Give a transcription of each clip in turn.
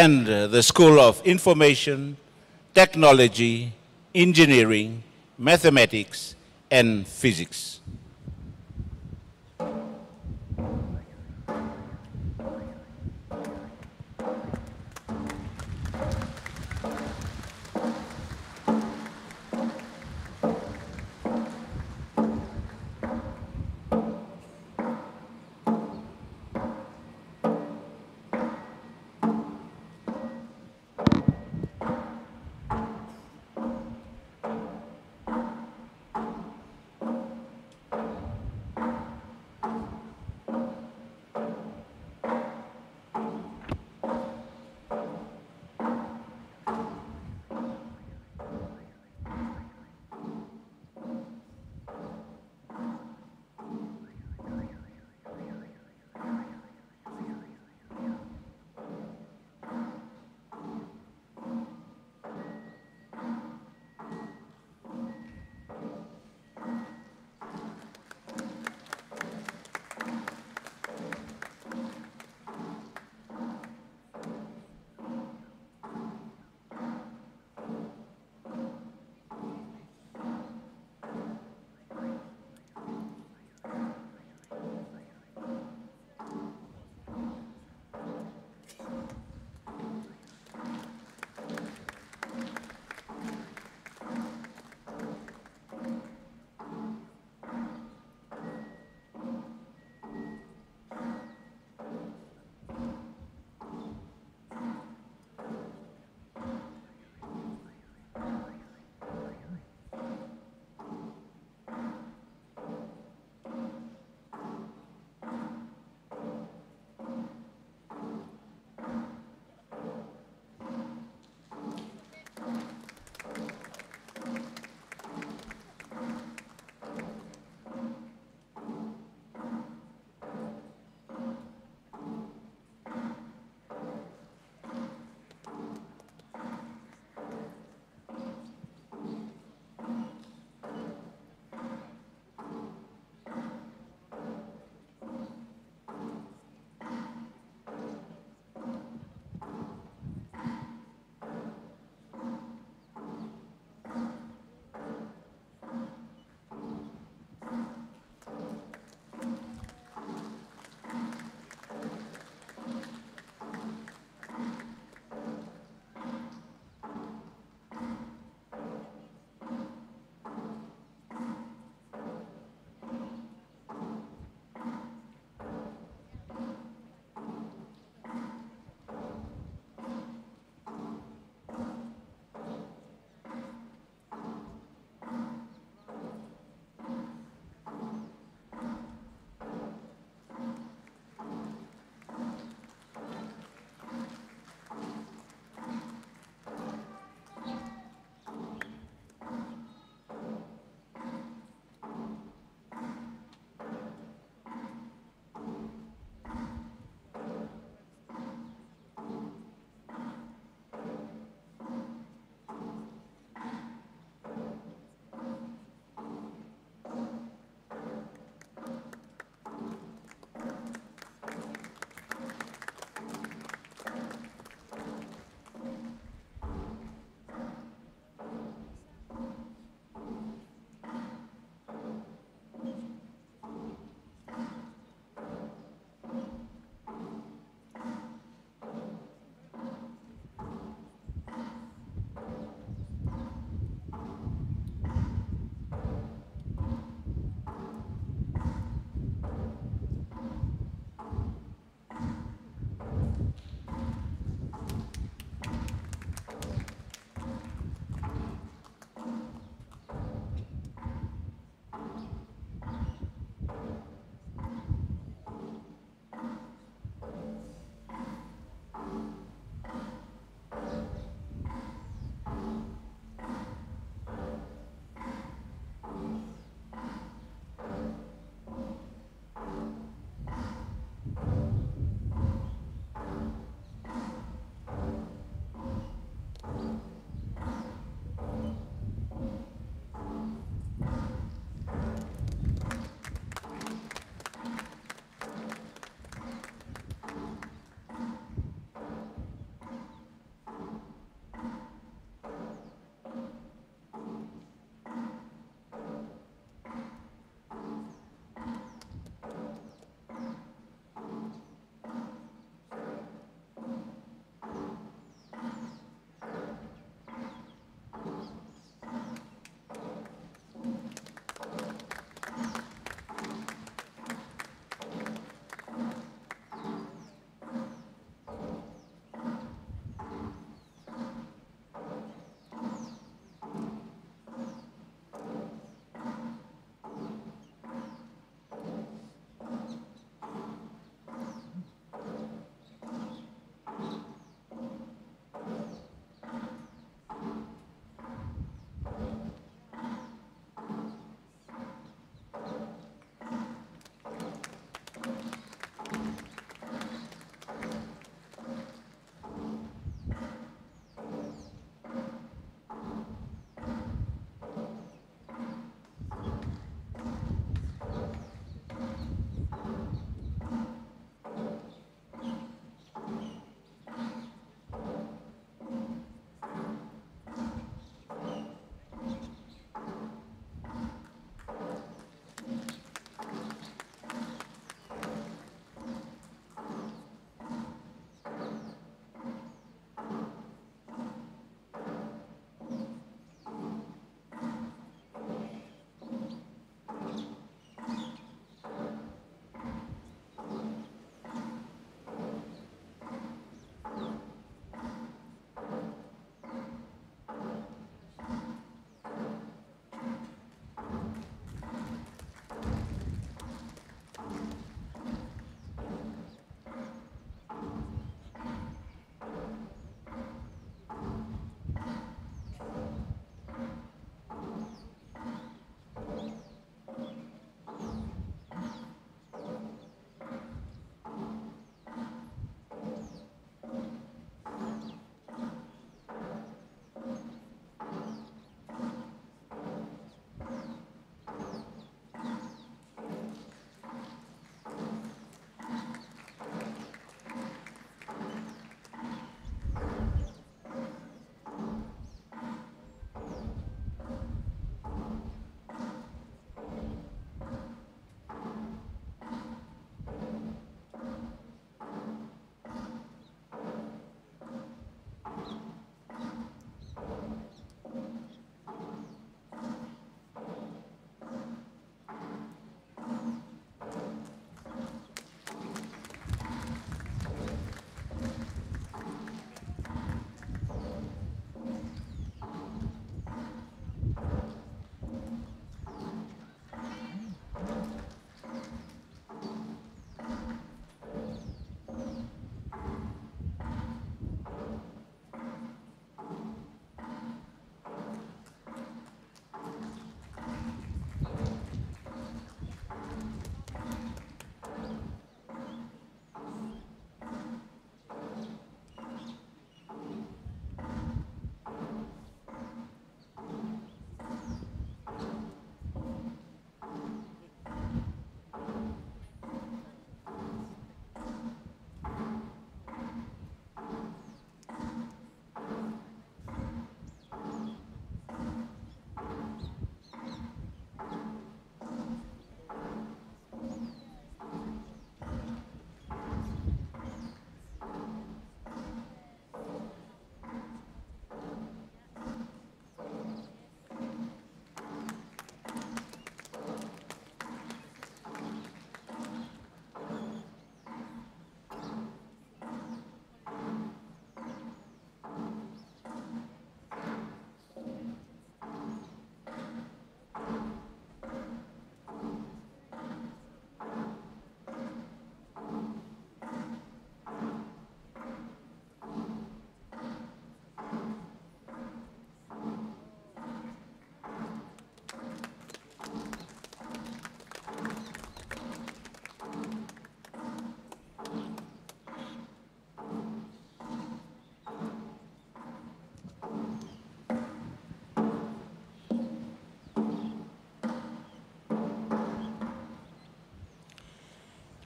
and uh, the School of Information, Technology, Engineering, Mathematics, and Physics.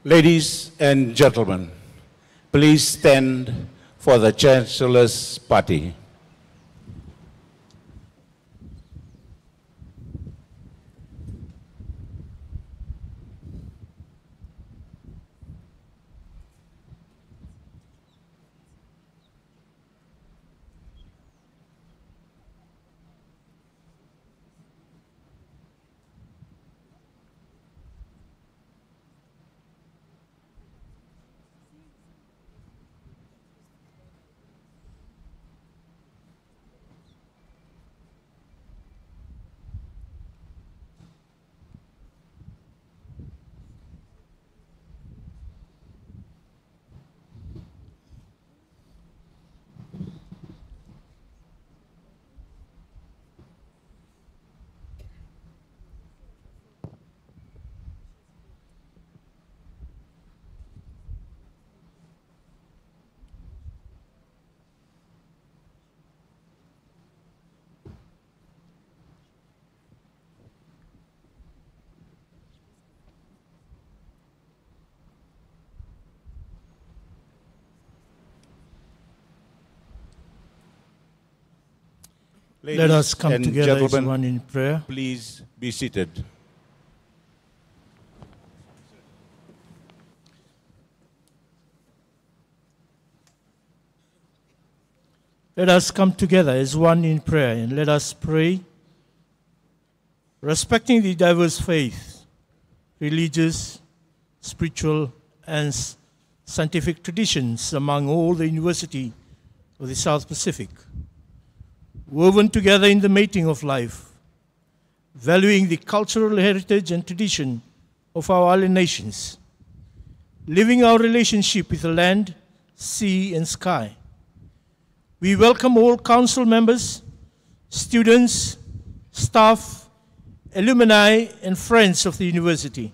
Ladies and gentlemen, please stand for the Chancellor's party. Let us come together as one in prayer. Please be seated. Let us come together as one in prayer and let us pray, respecting the diverse faiths, religious, spiritual, and scientific traditions among all the university of the South Pacific, woven together in the mating of life, valuing the cultural heritage and tradition of our island nations, living our relationship with the land, sea, and sky. We welcome all council members, students, staff, alumni, and friends of the university.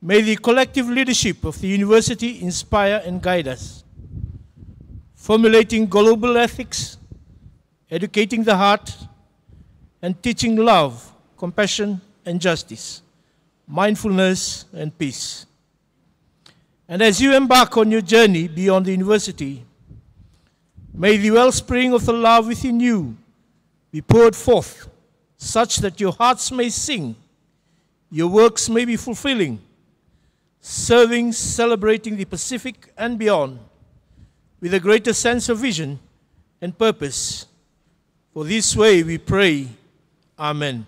May the collective leadership of the university inspire and guide us, formulating global ethics, educating the heart, and teaching love, compassion, and justice, mindfulness, and peace. And as you embark on your journey beyond the university, May the wellspring of the love within you be poured forth, such that your hearts may sing, your works may be fulfilling, serving, celebrating the Pacific and beyond, with a greater sense of vision and purpose. For this way we pray. Amen.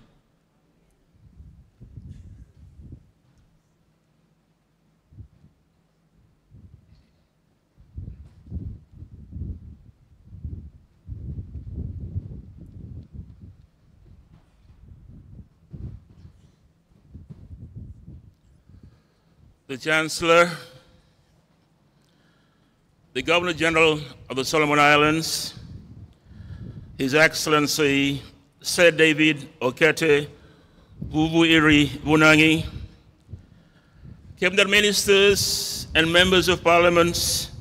the Chancellor, the Governor General of the Solomon Islands, His Excellency Sir David Okete Vuvuiri Vunagi, Cabinet Ministers and Members of Parliament,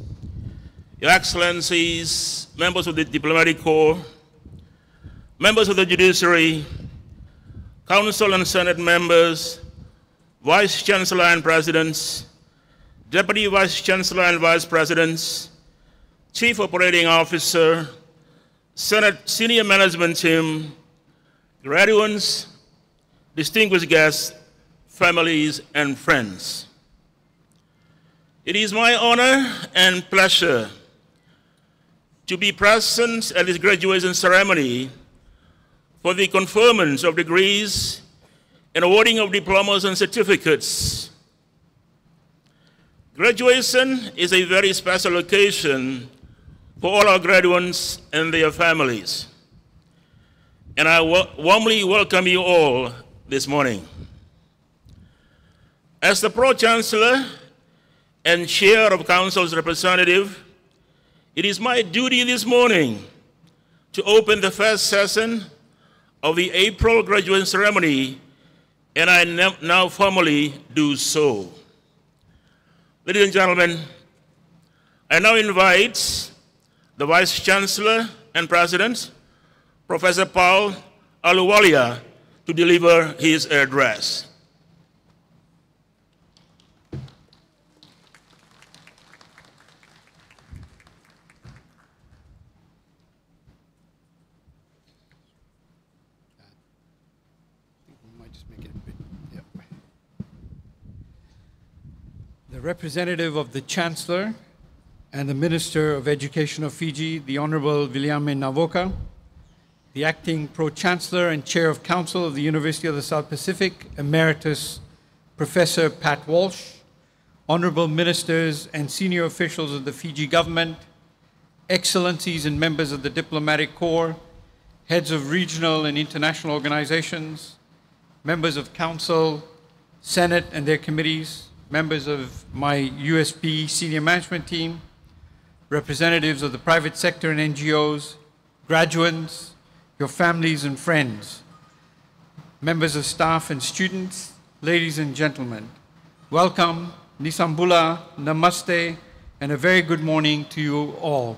Your Excellencies, members of the Diplomatic Corps, members of the Judiciary, Council and Senate members, Vice Chancellor and Presidents, Deputy Vice Chancellor and Vice Presidents, Chief Operating Officer, Senate Senior Management Team, graduates, distinguished guests, families, and friends. It is my honor and pleasure to be present at this graduation ceremony for the conferment of degrees and awarding of diplomas and certificates. Graduation is a very special occasion for all our graduates and their families. And I warmly welcome you all this morning. As the Pro Chancellor and Chair of Council's representative, it is my duty this morning to open the first session of the April graduation ceremony and I now formally do so. Ladies and gentlemen, I now invite the Vice Chancellor and President, Professor Pal Ahluwalia, to deliver his address. the representative of the Chancellor and the Minister of Education of Fiji, the Honorable Viliame Gavoka, the Acting Pro-Chancellor and Chair of Council of the University of the South Pacific, Emeritus Professor Pat Walsh, Honorable Ministers and senior officials of the Fiji government, Excellencies and members of the Diplomatic Corps, heads of regional and international organizations, members of Council, Senate and their committees, members of my USP senior management team, representatives of the private sector and NGOs, graduates, your families and friends, members of staff and students, ladies and gentlemen, welcome, Nisambula, Namaste, and a very good morning to you all.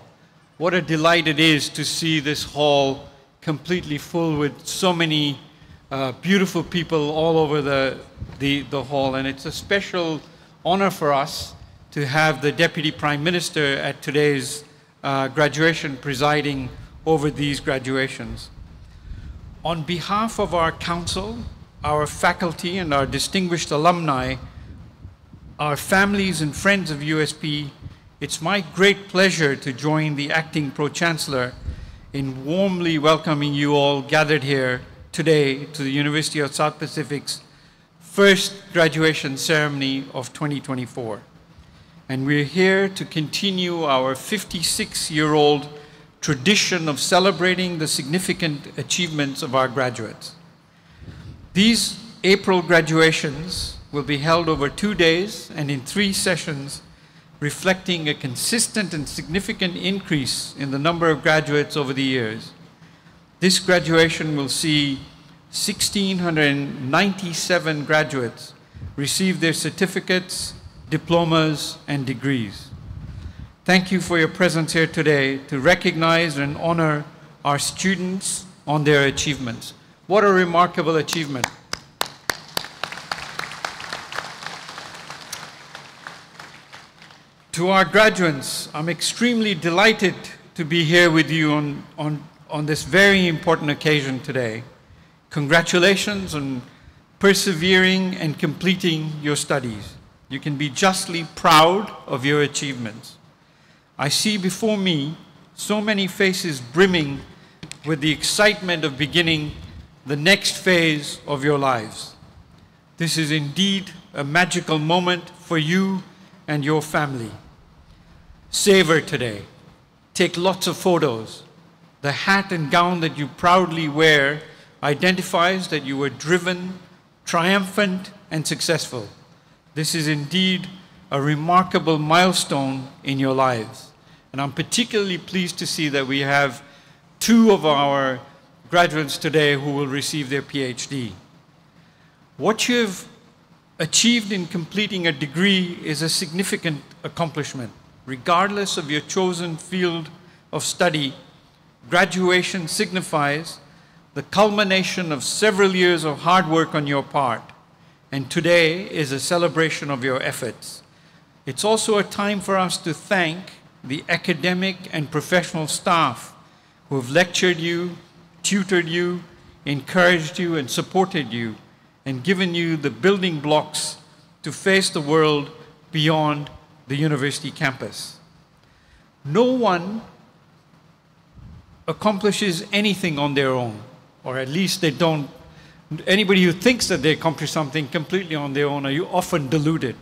What a delight it is to see this hall completely full with so many uh, beautiful people all over the, the, the hall. And it's a special honor for us to have the Deputy Prime Minister at today's uh, graduation presiding over these graduations. On behalf of our council, our faculty, and our distinguished alumni, our families and friends of USP, it's my great pleasure to join the acting Pro-Chancellor in warmly welcoming you all gathered here today to the University of South Pacific's first graduation ceremony of 2024. And we're here to continue our 56-year-old tradition of celebrating the significant achievements of our graduates. These April graduations will be held over two days and in three sessions reflecting a consistent and significant increase in the number of graduates over the years. This graduation will see 1,697 graduates receive their certificates, diplomas, and degrees. Thank you for your presence here today to recognize and honor our students on their achievements. What a remarkable achievement. To our graduates, I'm extremely delighted to be here with you on, on, on this very important occasion today. Congratulations on persevering and completing your studies. You can be justly proud of your achievements. I see before me so many faces brimming with the excitement of beginning the next phase of your lives. This is indeed a magical moment for you and your family. Savor today. Take lots of photos. The hat and gown that you proudly wear identifies that you were driven, triumphant, and successful. This is indeed a remarkable milestone in your lives. And I'm particularly pleased to see that we have two of our graduates today who will receive their PhD. What you've achieved in completing a degree is a significant accomplishment. Regardless of your chosen field of study, graduation signifies the culmination of several years of hard work on your part, and today is a celebration of your efforts. It's also a time for us to thank the academic and professional staff who have lectured you, tutored you, encouraged you, and supported you and given you the building blocks to face the world beyond the university campus. No one accomplishes anything on their own, or at least they don't. Anybody who thinks that they accomplish something completely on their own are you often deluded.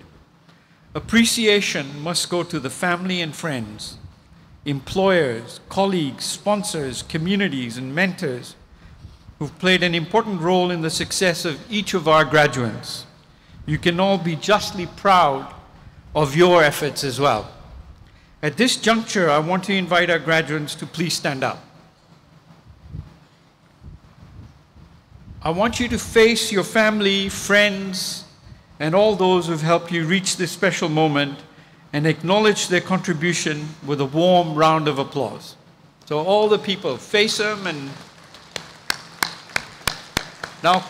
Appreciation must go to the family and friends, employers, colleagues, sponsors, communities, and mentors who've played an important role in the success of each of our graduates. You can all be justly proud of your efforts as well. At this juncture, I want to invite our graduates to please stand up. I want you to face your family, friends, and all those who've helped you reach this special moment and acknowledge their contribution with a warm round of applause. So all the people, face them and now,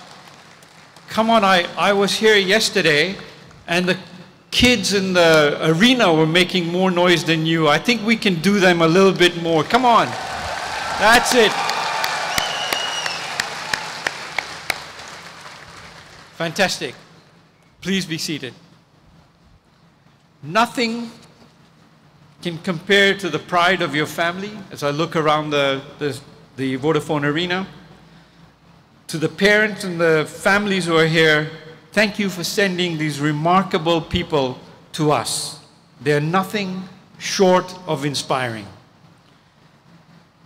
come on, I, I was here yesterday and the kids in the arena were making more noise than you. I think we can do them a little bit more. Come on. That's it. Fantastic. Please be seated. Nothing can compare to the pride of your family as I look around the, the, the Vodafone arena. To the parents and the families who are here, thank you for sending these remarkable people to us. They're nothing short of inspiring.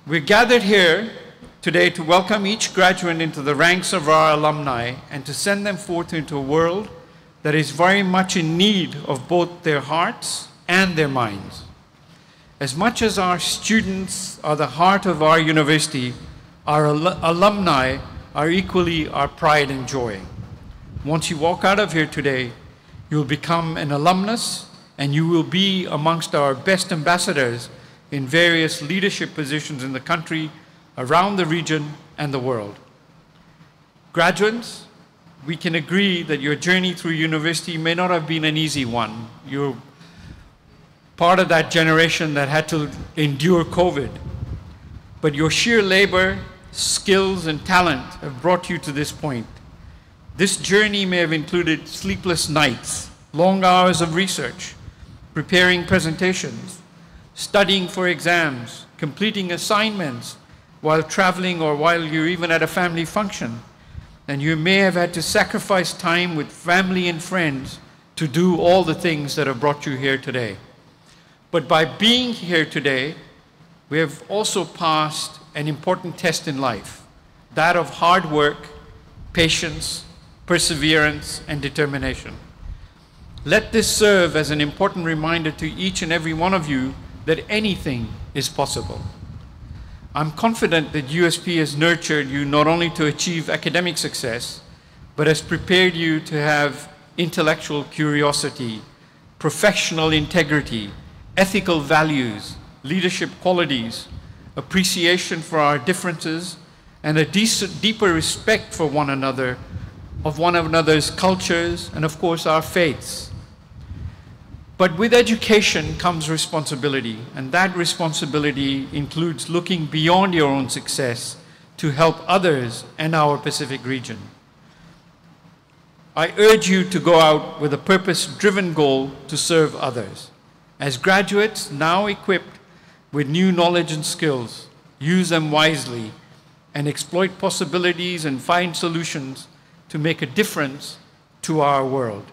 We're gathered here today to welcome each graduate into the ranks of our alumni and to send them forth into a world that is very much in need of both their hearts and their minds. As much as our students are the heart of our university, our al- alumni are equally our pride and joy. Once you walk out of here today, you'll become an alumnus and you will be amongst our best ambassadors in various leadership positions in the country, around the region, and the world. Graduates, we can agree that your journey through university may not have been an easy one. You're part of that generation that had to endure COVID. But your sheer labor, skills, and talent have brought you to this point. This journey may have included sleepless nights, long hours of research, preparing presentations, studying for exams, completing assignments while traveling or while you're even at a family function. And you may have had to sacrifice time with family and friends to do all the things that have brought you here today. But by being here today, we have also passed an important test in life that of hard work, patience, perseverance, and determination. Let this serve as an important reminder to each and every one of you that anything is possible. I'm confident that USP has nurtured you not only to achieve academic success, but has prepared you to have intellectual curiosity, professional integrity, ethical values, leadership qualities, appreciation for our differences, and a decent, deeper respect for one another, of one another's cultures, and of course our faiths. But with education comes responsibility, and that responsibility includes looking beyond your own success to help others and our Pacific region. I urge you to go out with a purpose driven goal to serve others. As graduates now equipped with new knowledge and skills, use them wisely and exploit possibilities and find solutions to make a difference to our world.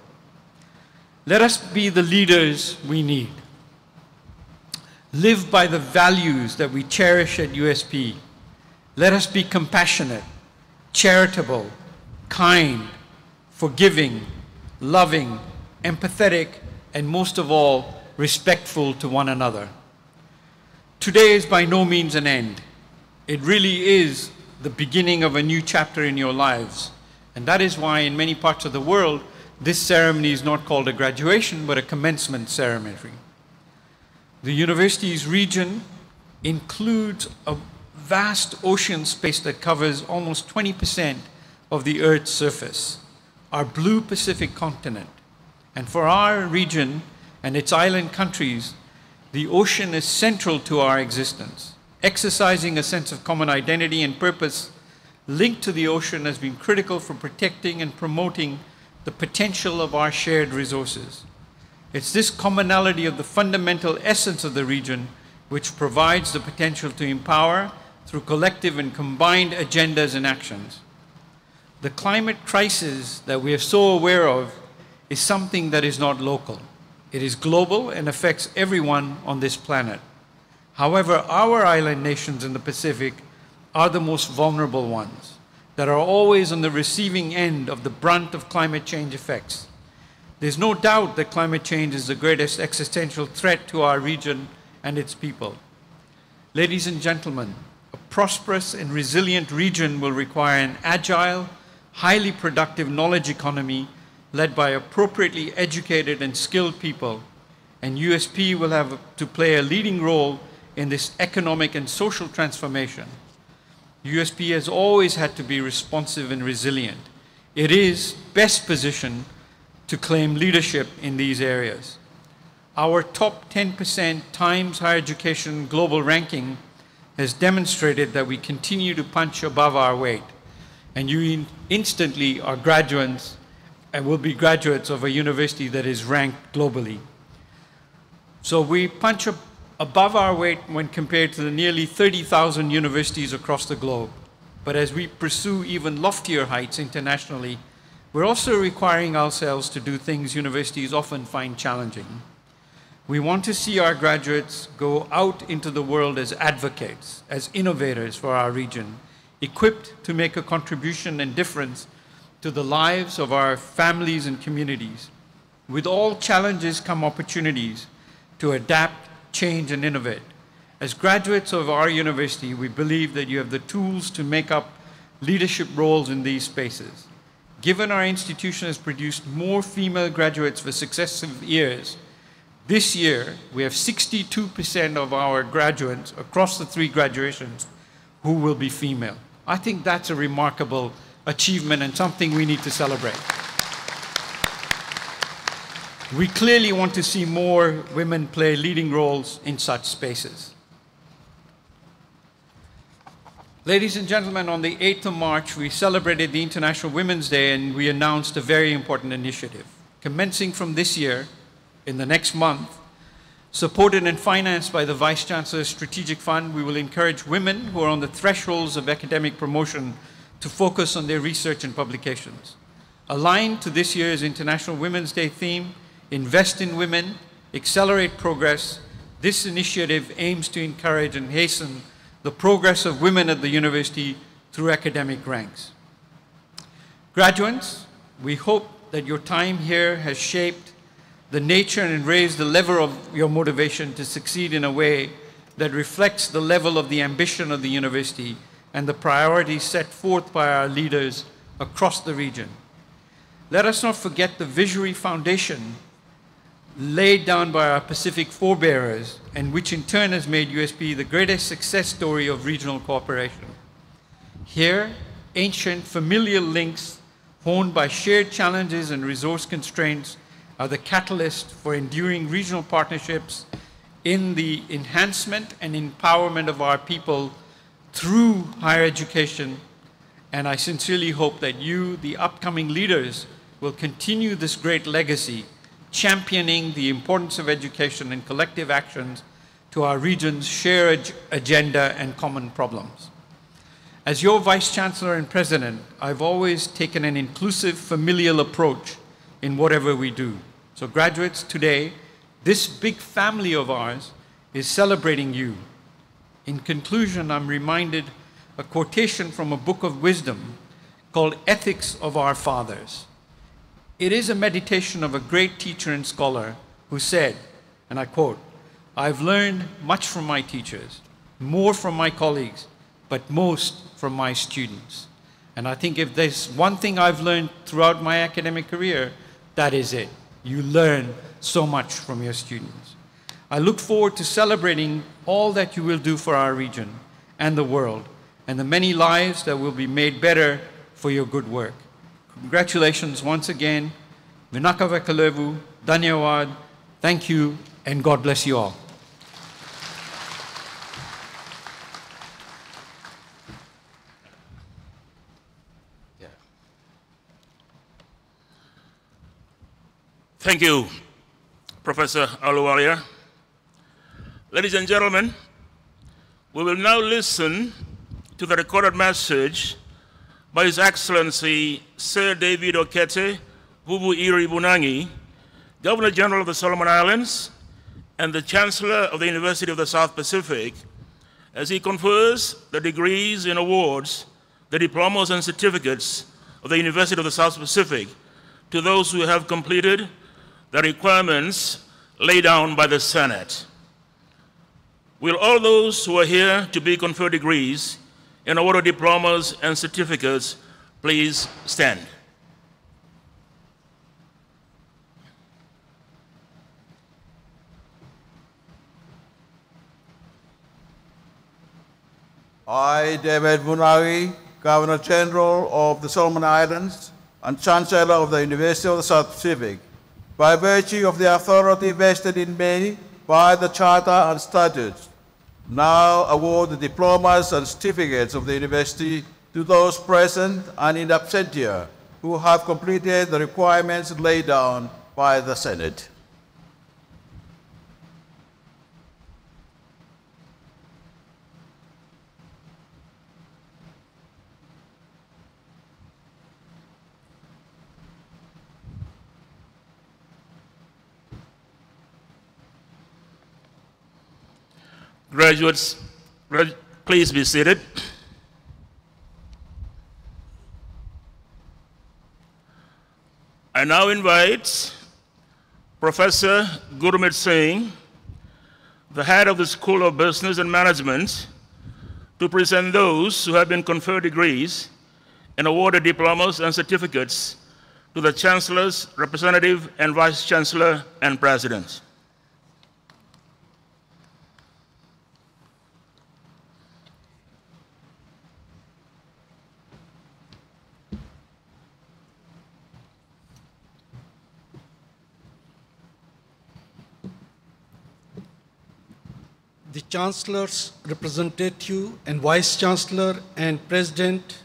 Let us be the leaders we need. Live by the values that we cherish at USP. Let us be compassionate, charitable, kind, forgiving, loving, empathetic, and most of all, respectful to one another. Today is by no means an end. It really is the beginning of a new chapter in your lives. And that is why, in many parts of the world, this ceremony is not called a graduation, but a commencement ceremony. The university's region includes a vast ocean space that covers almost 20% of the Earth's surface, our blue Pacific continent. And for our region and its island countries, the ocean is central to our existence. Exercising a sense of common identity and purpose linked to the ocean has been critical for protecting and promoting the potential of our shared resources. It's this commonality of the fundamental essence of the region which provides the potential to empower through collective and combined agendas and actions. The climate crisis that we are so aware of is something that is not local. It is global and affects everyone on this planet. However, our island nations in the Pacific are the most vulnerable ones that are always on the receiving end of the brunt of climate change effects. There's no doubt that climate change is the greatest existential threat to our region and its people. Ladies and gentlemen, a prosperous and resilient region will require an agile, highly productive knowledge economy led by appropriately educated and skilled people, and USP will have to play a leading role in this economic and social transformation. USP has always had to be responsive and resilient. It is best positioned to claim leadership in these areas. Our top 10% Times Higher Education global ranking has demonstrated that we continue to punch above our weight, and you in instantly are graduates and will be graduates of a university that is ranked globally. So we punch up above our weight when compared to the nearly 30,000 universities across the globe. But as we pursue even loftier heights internationally, we're also requiring ourselves to do things universities often find challenging. We want to see our graduates go out into the world as advocates, as innovators for our region, equipped to make a contribution and difference to the lives of our families and communities. With all challenges come opportunities to adapt, change, and innovate. As graduates of our university, we believe that you have the tools to make up leadership roles in these spaces. Given our institution has produced more female graduates for successive years, this year we have 62% of our graduates across the three graduations who will be female. I think that's a remarkable achievement and something we need to celebrate. We clearly want to see more women play leading roles in such spaces. Ladies and gentlemen, on the 8th of March, we celebrated the International Women's Day and we announced a very important initiative. Commencing from this year, in the next month, supported and financed by the Vice Chancellor's Strategic Fund, we will encourage women who are on the thresholds of academic promotion to focus on their research and publications. Aligned to this year's International Women's Day theme, Invest in Women, Accelerate Progress, this initiative aims to encourage and hasten the progress of women at the university through academic ranks. Graduates, we hope that your time here has shaped the nature and raised the level of your motivation to succeed in a way that reflects the level of the ambition of the university and the priorities set forth by our leaders across the region. Let us not forget the visionary foundation laid down by our Pacific forebearers and which in turn has made USP the greatest success story of regional cooperation. Here, ancient familial links honed by shared challenges and resource constraints are the catalyst for enduring regional partnerships in the enhancement and empowerment of our people through higher education. And I sincerely hope that you, the upcoming leaders, will continue this great legacy championing the importance of education and collective actions to our region's shared agenda and common problems. As your Vice Chancellor and President, I've always taken an inclusive, familial approach in whatever we do. So graduates, today, this big family of ours is celebrating you. In conclusion, I'm reminded a quotation from a book of wisdom called Ethics of Our Fathers. It is a meditation of a great teacher and scholar who said, and I quote, I've learned much from my teachers, more from my colleagues, but most from my students. And I think if there's one thing I've learned throughout my academic career, that is it. You learn so much from your students. I look forward to celebrating all that you will do for our region and the world, and the many lives that will be made better for your good work. Congratulations once again. Vinaka Vakalevu, Danyawad, thank you, and God bless you all. Thank you, Professor Ahluwalia. Ladies and gentlemen, we will now listen to the recorded message by His Excellency Sir David Okete Bubu Iri Vunagi, Governor General of the Solomon Islands and the Chancellor of the University of the South Pacific, as he confers the degrees and awards, the diplomas and certificates of the University of the South Pacific to those who have completed the requirements laid down by the Senate. Will all those who are here to be conferred degrees and awarded diplomas and certificates please stand? I, David Vunagi, Governor General of the Solomon Islands and Chancellor of the University of the South Pacific, by virtue of the authority vested in me by the Charter and Statutes, now award the diplomas and certificates of the university to those present and in absentia who have completed the requirements laid down by the Senate. Graduates, please be seated. I now invite Professor Gurmit Singh, the head of the School of Business and Management, to present those who have been conferred degrees and awarded diplomas and certificates to the Chancellor's representative and Vice Chancellor and President. The Chancellor's representative and Vice Chancellor and President,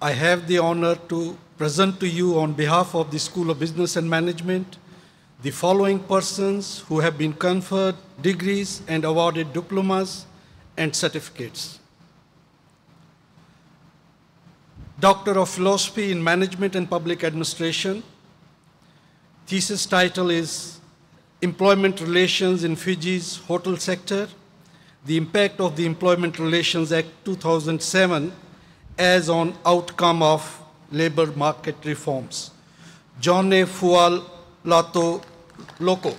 I have the honor to present to you on behalf of the School of Business and Management the following persons who have been conferred degrees and awarded diplomas and certificates. Doctor of Philosophy in Management and Public Administration. Thesis title is Employment Relations in Fiji's Hotel Sector the impact of the Employment Relations Act 2007 as on outcome of labor market reforms. John A. Fual Lato Loco.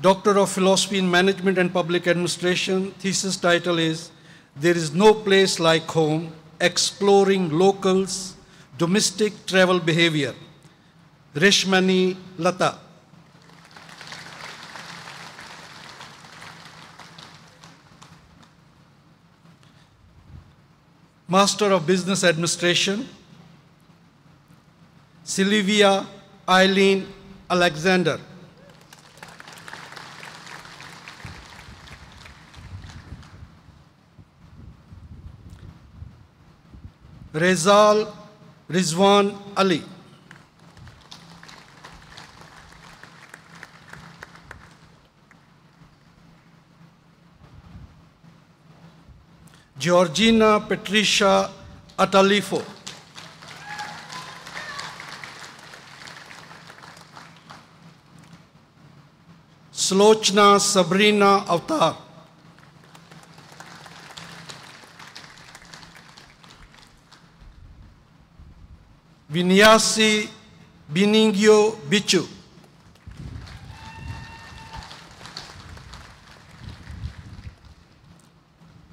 Doctor of Philosophy in Management and Public Administration, thesis title is There is no place like home, exploring locals, domestic travel behavior. Rishmani Lata. Master of Business Administration, Sylvia Eileen Alexander. Rezal Rizwan Ali. Georgina Patricia Atalifo. Slochna Sabrina Avtar. Vinyasi Biningyo Bichu.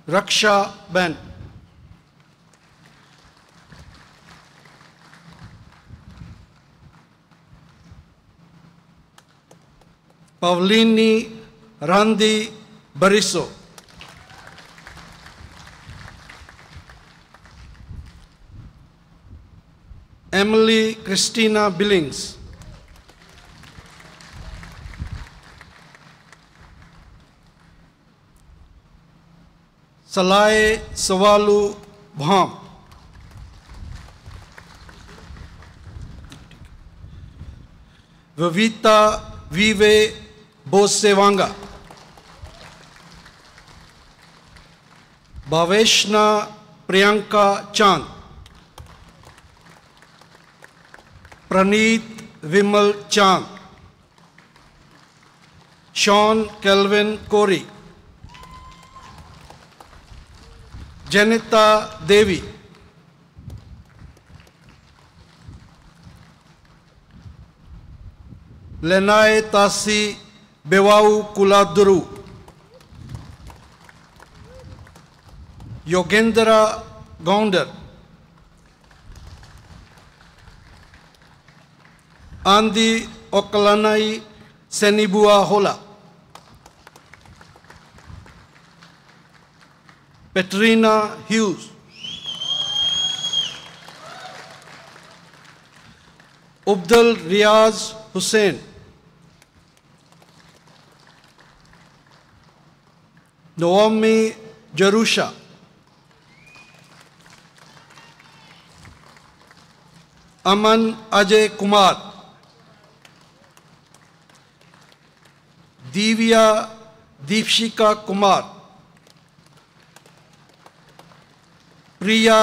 Raksha Ben. Pavlini Randi Bariso. Emily Christina Billings. Salai Sawalu Bham. Vivita Vive Bosewanga. Bhaveshna Priyanka Chand. Praneet Vimal Chang Shawn Kelvin Corey Janita Devi Lenae Tasi Bewau Kuladuru Yogendra Gounder Andi Okalanai Senibua Hola. Petrina Hughes. Ubdal Riaz Hussain. Naomi Jerusha. Aman Ajay Kumar. Divya Deepshika Kumar, Priya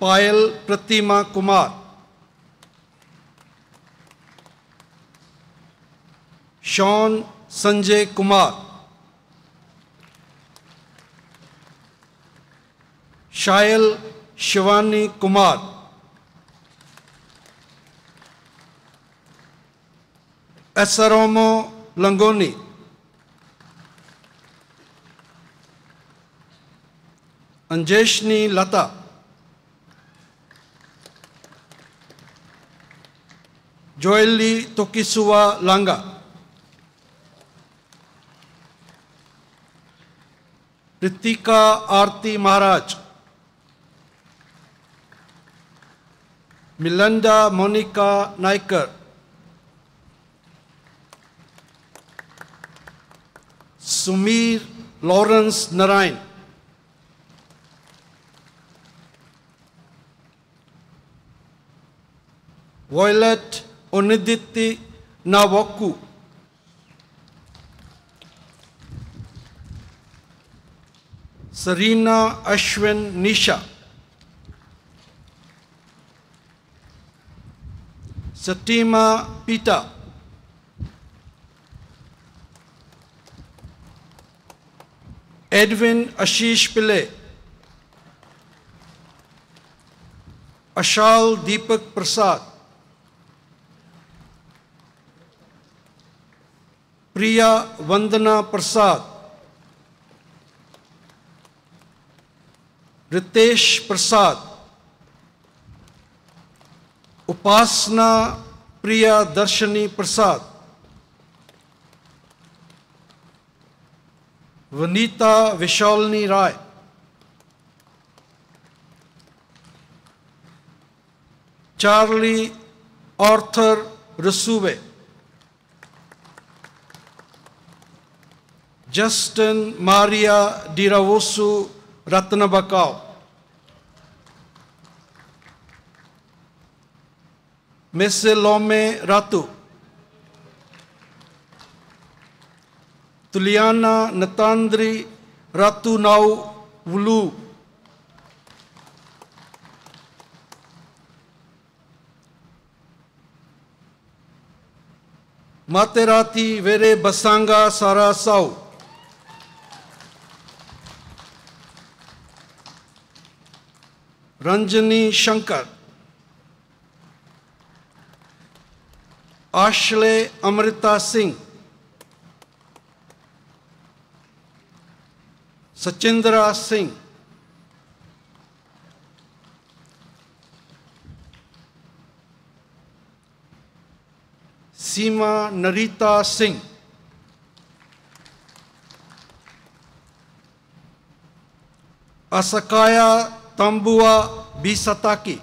Payal Pratima Kumar, Shawn Sanjay Kumar, Shayal Shivani Kumar Esromo Langoni Anjeshni Lata. Joeli Tokisua Langa. Ritika Aarti Maharaj. Melinda Monica Naiker. Sumeer Lawrence Narayan. Violet Oniditi Nawaku. Serena Ashwin Nisha. Satima Pita. Edwin Ashish Pillai. Ashal Deepak Prasad. Priya Vandana Prasad. Ritesh Prasad. Upasna Priya Darshani Prasad. Vanita Vishalni Rai. Charlie Arthur Rusuve. Justin Maria Diravosu Ratnabakau. Meselome Ratu. Tuliana Natandri Ratu Nau Wulu. Materati Vere Basanga Sarasau. Ranjani Shankar Ashley Amrita Singh Sachindra Singh Seema Narita Singh Askaya Tambua Bisataki.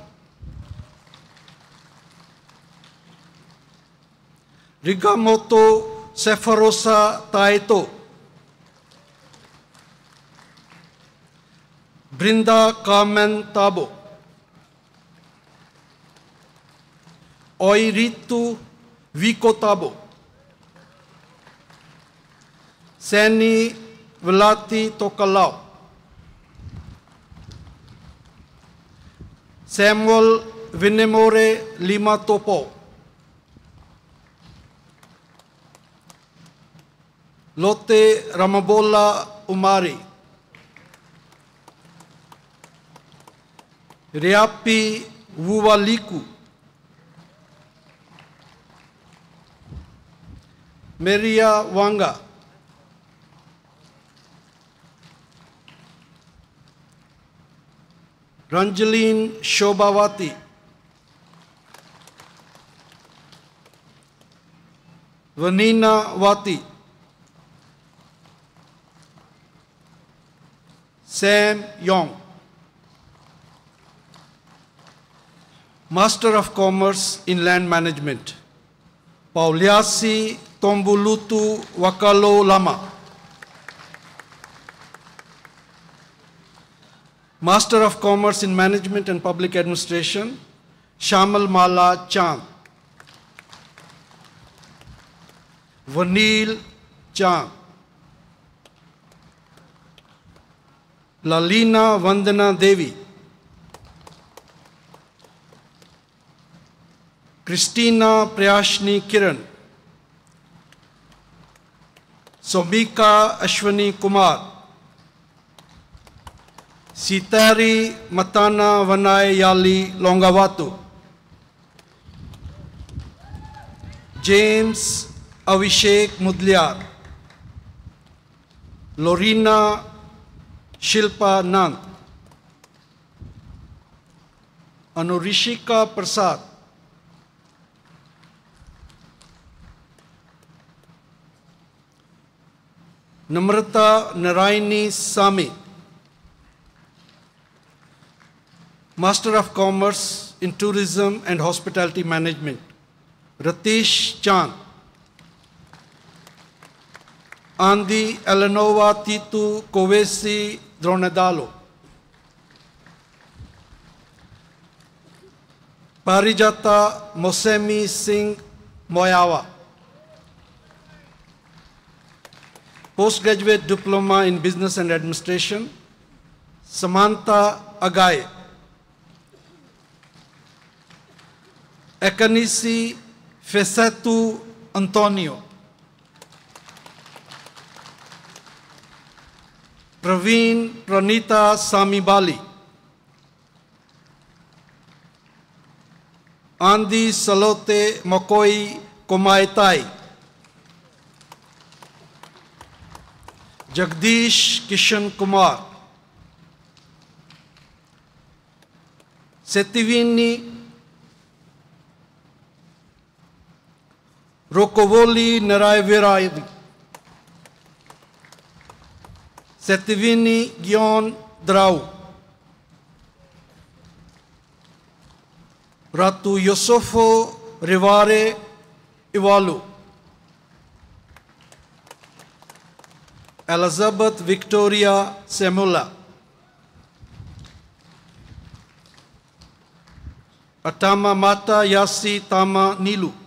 Rigamoto Sephorosa Taito. Brinda Kamen Tabo. Oiritu Wiko Tabo, Seni Velati Tokalau. Samuel Vinemore Lima Topo. Lotte Ramabola Umari. Riapi Wuwaliku. Maria Wanga. Ranjaleen Shobhavati. Vanina Vati. Sam Yong. Master of Commerce in Land Management. Pauliasi Tombulutu Wakalo Lama. Master of Commerce in Management and Public Administration, Shamal Mala Chand. Vanil Chand. Lalina Vandana Devi. Christina Priyashni Kiran. Somika Ashwani Kumar. Sitari Matana Vanai Yali Longawatu. James Avishek Mudliar. Lorina Shilpa Nand. Anurishika Prasad. Namrata Narayani Sami. Master of Commerce in Tourism and Hospitality Management, Ratish Chand. Andi Elenova Titu Kovesi Dronedalo. Parijata Mosemi Singh Moyawa. Postgraduate Diploma in Business and Administration, Samantha Agai. Ekanisi Fesetu Antonio. Praveen Pranita Samibali. Andi Salote Mokoi Komaitai. Jagdish Kishan Kumar. Setivini Rokovoli Narayvirayadi. Setivini Gyon Drau. Ratu Yosofo Rivare Iwalu. Elizabeth Victoria Semula. Atama Mata Yasi Tama Nilu.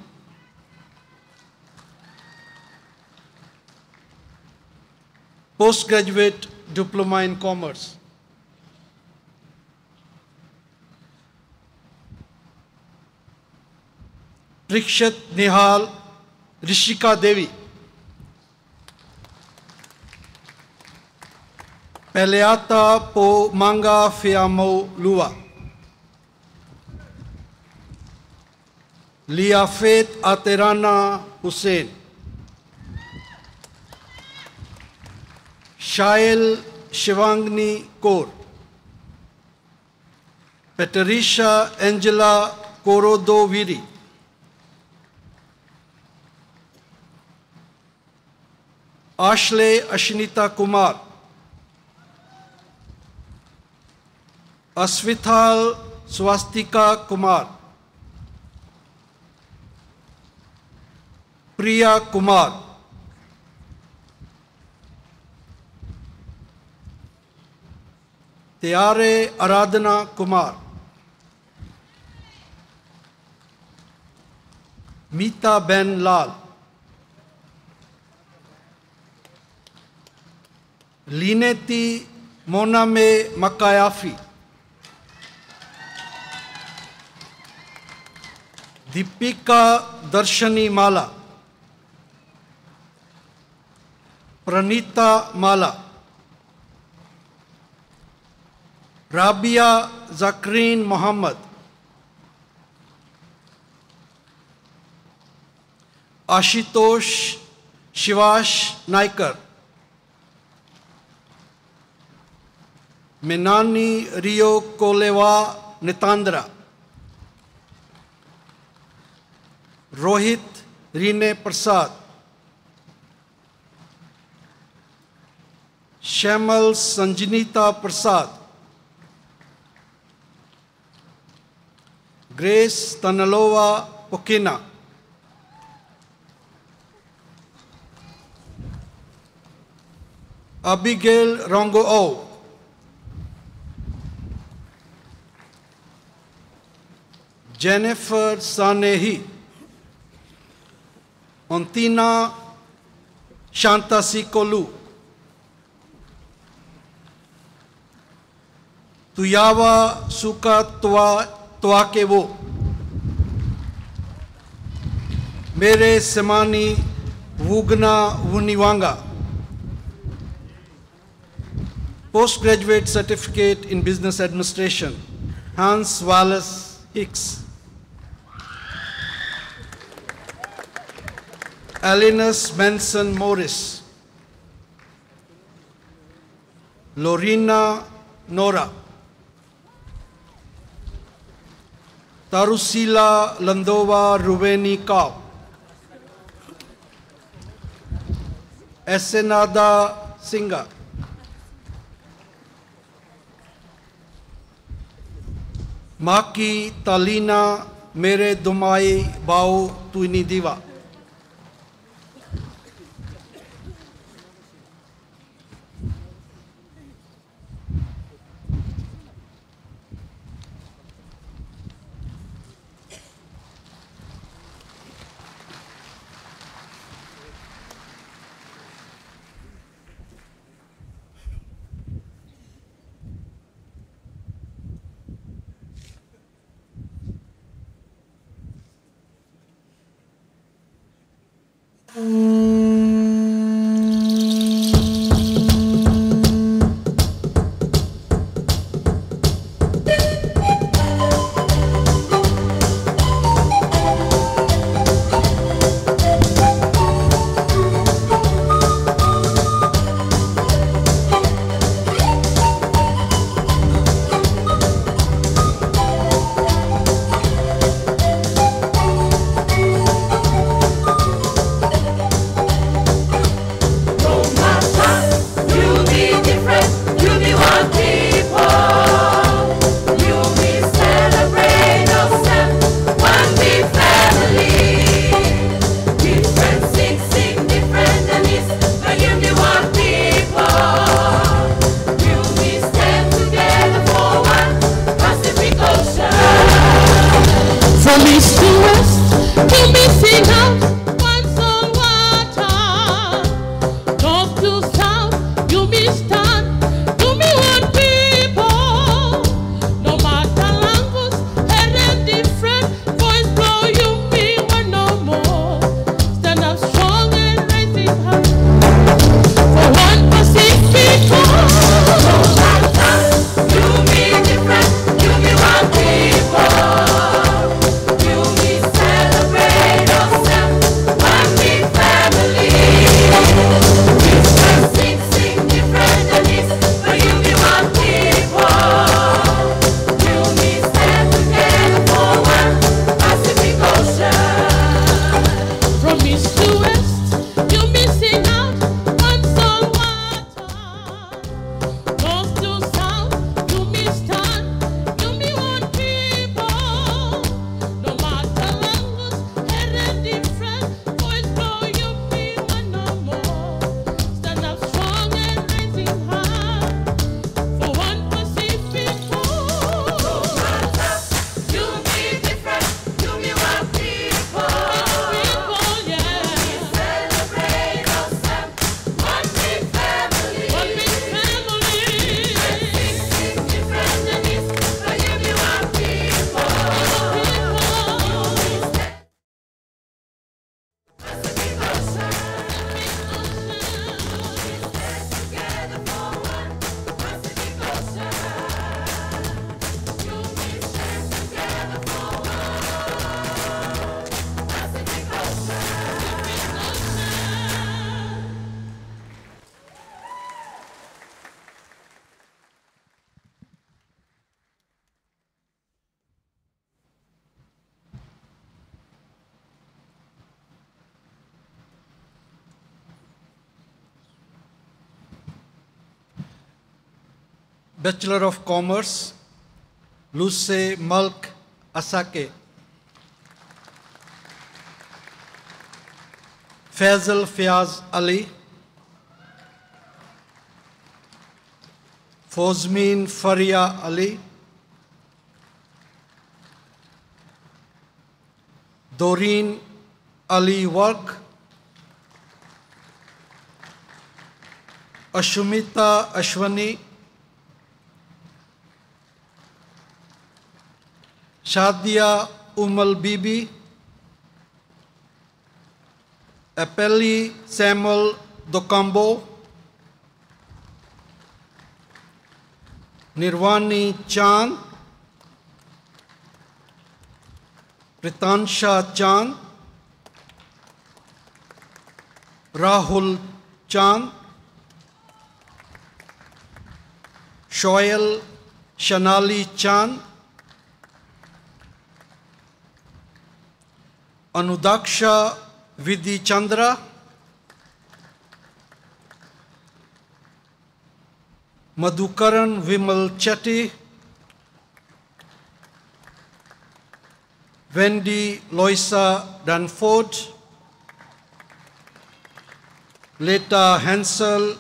Postgraduate Diploma in Commerce. Prikshat Nihal Rishika Devi. Peleata po manga fiamo lua. Liafet Aterana Hussein. Shail Shivangni Kaur. Patricia Angela Korodoviri. Ashley Ashnita Kumar. Asvithal Swastika Kumar. Priya Kumar. त्यारे आराधना कुमार। मीता Ben Lal. लीनेती Mona में Makayafi. Deepika Darshani Mala. Praneeta Mala. Rabia Jakreen Mohammed. Ashutosh Shivash Naiker. Minani Rio Koleva Nitandra. Rohit Renee Prasad. Shyamal Sanjneeta Prasad. Grace Tanaloa Pokina. Abigail Rongo O. Jennifer Sanehi. Ontina Shantasikolu. Tuyawa Sukatwa तो आके वो। Mere Samani Vugna Vunivanga. Postgraduate certificate in business administration Hans Wallace Hicks Elinus Manson Morris Lorina Nora Tarusila Landova Ruveni Kapp, Esenada Singha, Maki Talina Mere Dumai Bao Tuini Diva. Hum. Bachelor of Commerce, Luce Malk Asake. Faisal Fiaz Ali. Fozmin Faria Ali. Doreen Ali Work. Ashumita Ashwani. Shadiya उमल Bibi Epeli सैमल दोकाम्बो निर्वाणी चाँद प्रतांशा चाँद राहुल चाँद shoal Shanali चाँद Anudaksha Vidhi Chandra, Madhukaran Vimal Chetty, Wendy Loisa Danford, Leta Hansel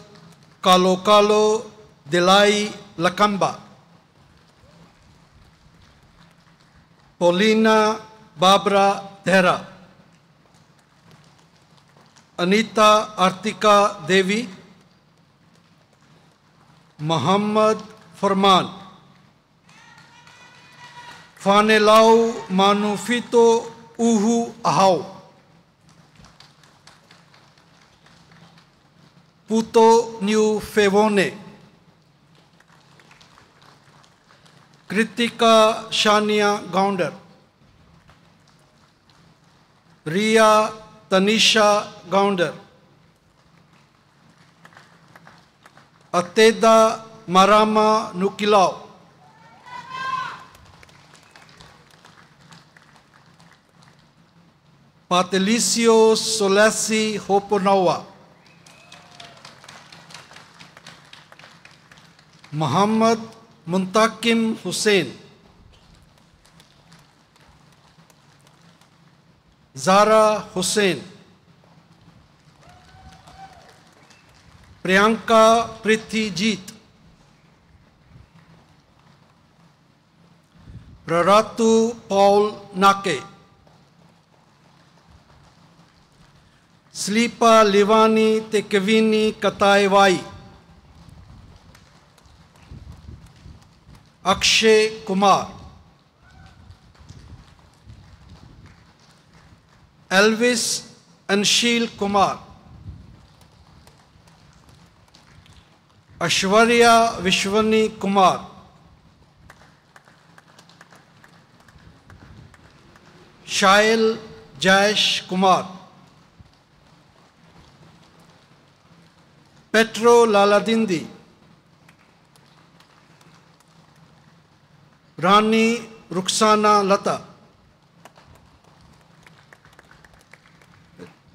Kalo Kalo Delai Lakamba, Paulina Barbara देहरा अनीता आर्तिका देवी मोहम्मद फरमान फानेलाउ मानुफितो उहू आहाओ पुतो न्यू फेवोने Kritika Shania Gounder Ria Tanisha Gounder, Ateda Marama Nukilau, Patelicio Solasi Hoponawa, Muhammad Muntakim Hussein, Zara Hussain Priyanka Prithvijeet प्ररातु Paul नाके स्लीपा लिवानी तेकविनी कताएवाई Akshay Kumar Elvis Anshil Kumar Aishwarya Vishwani Kumar Shail Jayesh Kumar petro लालादिंदी Rani Rukhsana Lata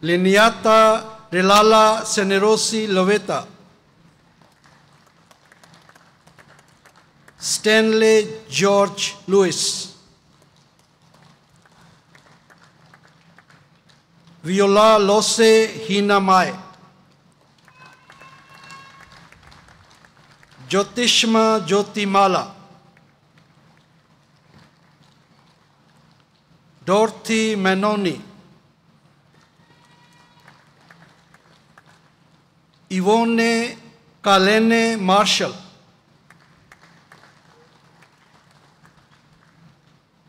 Liniata Relala Senerosi Loveta, Stanley George Lewis, Viola Lose Hinamai, Jyotishma Jyotimala, Dorothy Menoni, Ivone Kalene Marshall,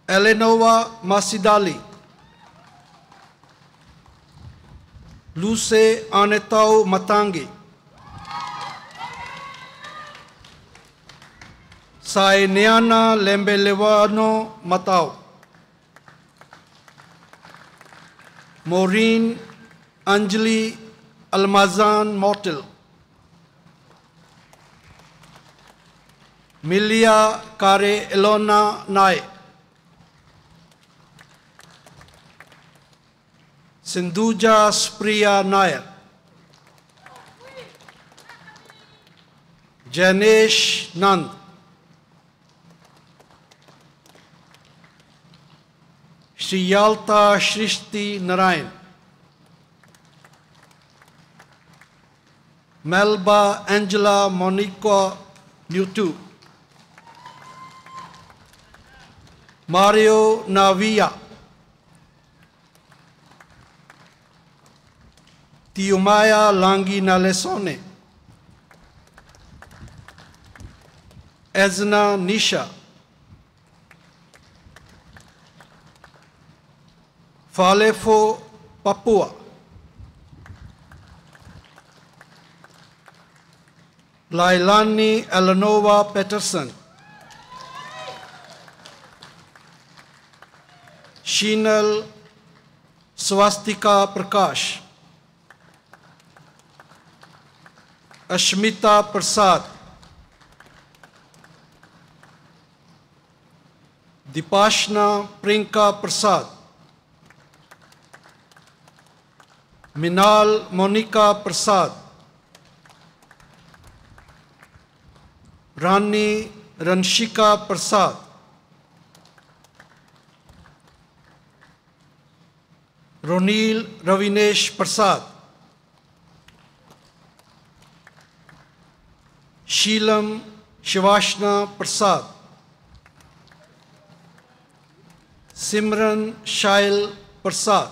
Eleanor Masidali, Luce Anetau Matangi, Sainiana Lembelewano Matau, Maureen Anjali Almazan Motil, Milia Kare Elona Nai, Sindhuja Spriya Nair, Janesh Nand, Shriyalta Shrishti Narayan, Melba Angela Monica Nutu, Mario Navia, Tiumaya Langi Nalesone, Ezna Nisha, Falefo Papua, Lailani Elanova Peterson, Shinal Swastika Prakash, Ashmita Prasad, Dipashna Prinka Prasad, Minal Monica Prasad, Rani Ranshika Prasad, Ronil Ravinesh Prasad, Sheelam Shivashna Prasad, Simran Shail Prasad,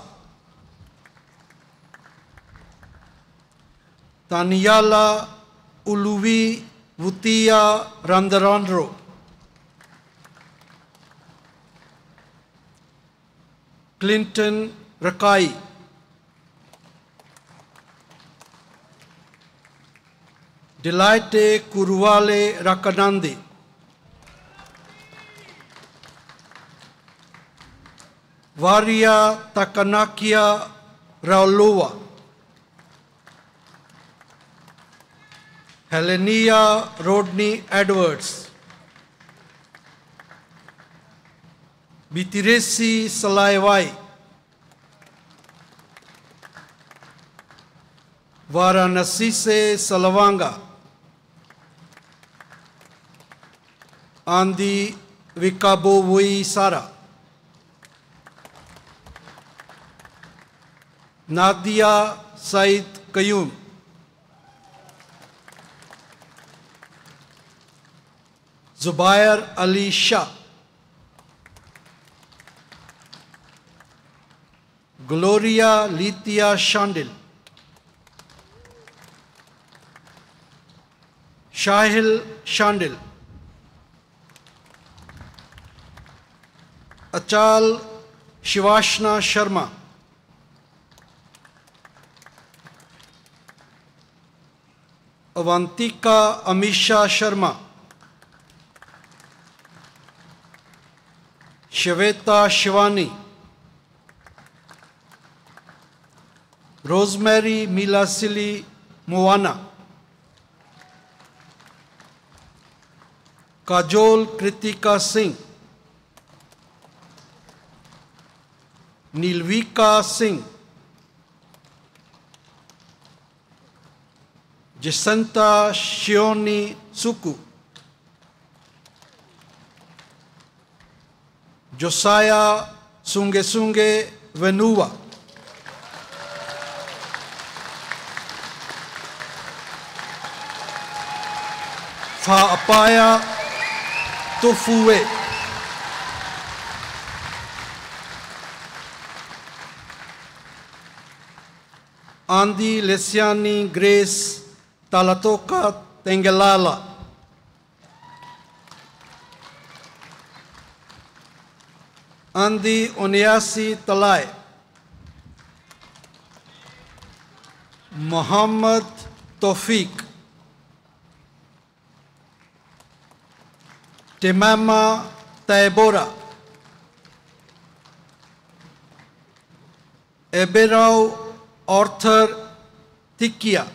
Taniyala Uluvi Vutia Randarandro, Clinton Rakai, Delight Kurwale Rakanandi, Varia Takanakia Raulua, Helenia Rodney Edwards, Bitiresi Salaiwai, Varanasi से सलवांगा आंधी विकाबो वही Sarah Nadia Saeed Qayyum Zubair Ali Shah Gloria Litia Shandil Shahil Shandil Achal Shivashna Sharma Avantika Amisha Sharma Shweta Shivani Rosemary Milasili Muana Kajol Kritika Singh Neelvika Singh Jacinta Seoni सुकू Josiah Sungesunge Venuva. Fa'apaya Tofue. Andy Lesiani Grace Talatoka Tengelala. Andy Oniasi Talai Muhammad Tofik Temama Taibora Eberau Arthur Tikia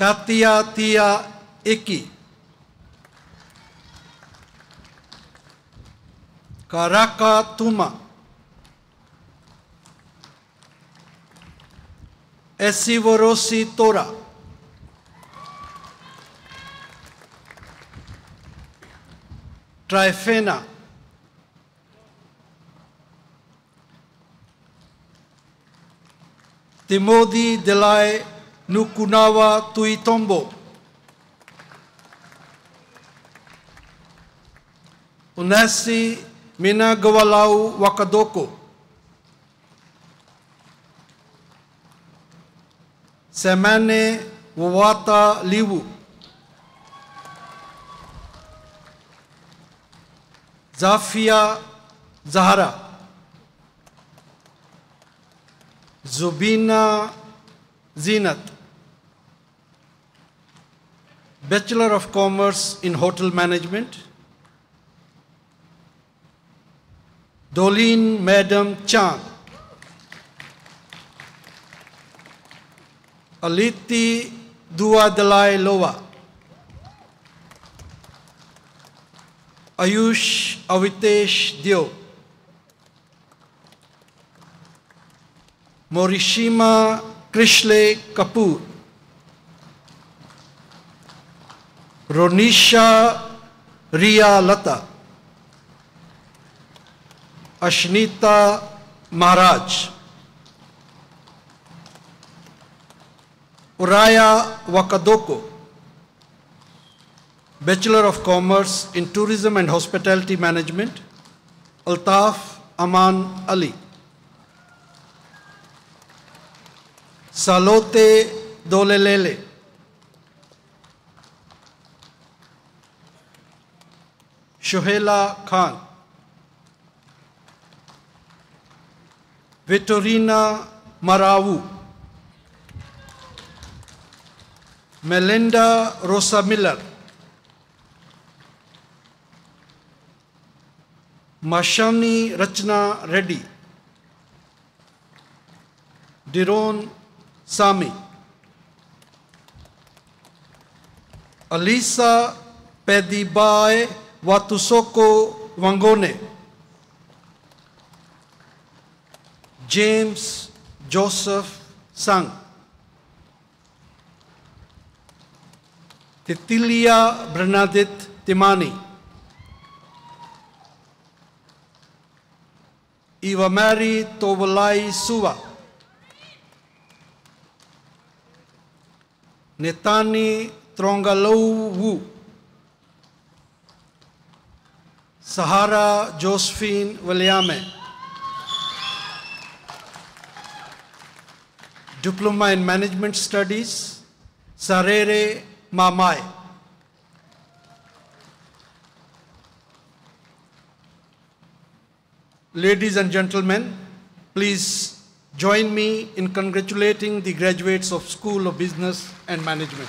Katia Tia Iki Karaka Tuma Esivorosi Tora Trifena. Timothy Delai Nukunawa Tuitombo. Unasi मीना गवालाऊ वकदोको सेमाने वाता लीवु Zafia Zahra Zubina Zeenat bachelor of commerce in hotel management Dolin Madam Chan. Aliti Duadalai Lowa. Ayush Avitesh Dio. Morishima Krishle Kapoor. Ronisha Ria Lata. Ashnita Maharaj. Uraya Wakadoko. Bachelor of Commerce in Tourism and Hospitality Management, Altaf Aman Ali. Salote Dolelele. Shohela Khan. Vitorina Marawu. Melinda Rosa Miller. Mashani Rachna Reddy. Diron Sami. Alisa Pedibae Watusoko Wangone. James Joseph Sang. Titilia Bernadette Timani. Eva Mary Tobalai Suva. Netani Trongalou. Sahara Josephine Williame. Diploma in Management Studies, Sarere Mamai. Ladies and gentlemen, please join me in congratulating the graduates of School of Business and Management.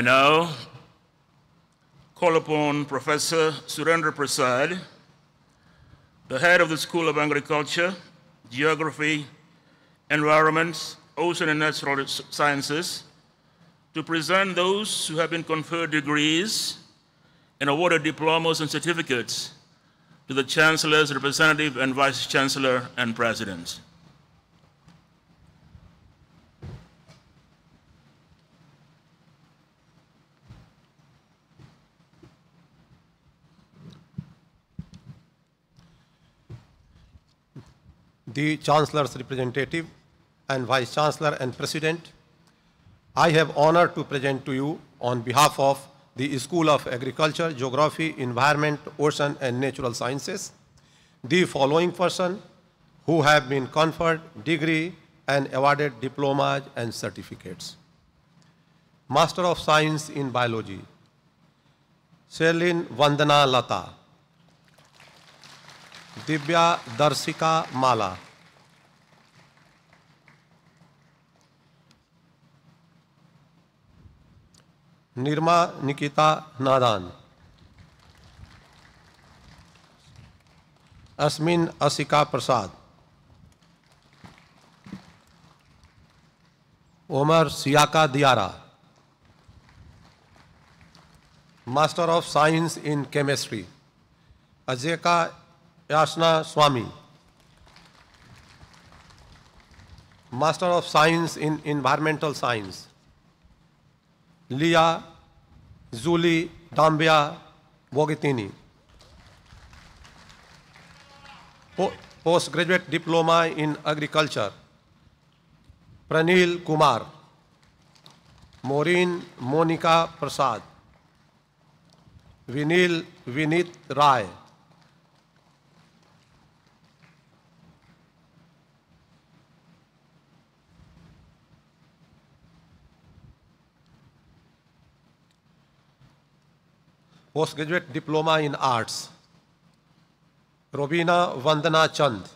I now call upon Professor Surendra Prasad, the head of the School of Agriculture, Geography, Environment, Ocean and Natural Sciences, to present those who have been conferred degrees and awarded diplomas and certificates to the Chancellor's representative and Vice Chancellor and President. The Chancellor's representative and Vice Chancellor and President, I have honor to present to you on behalf of the School of Agriculture, Geography, Environment, Ocean and Natural Sciences, the following person who have been conferred degree and awarded diplomas and certificates. Master of Science in Biology, Sherlin Vandana Lata, Divya Darsika Mala. Nirma Nikita Nadan. Asmin Asika Prasad. Omar Siaka Diara. Master of Science in Chemistry. Ajeka Yasna Swami. Master of Science in Environmental Science. Leah Zuli Dambia Bogatini. Po- Postgraduate Diploma in Agriculture. Pranil Kumar. Maureen Monica Prasad. Vinil postgraduate diploma in arts Robina Vandana Chand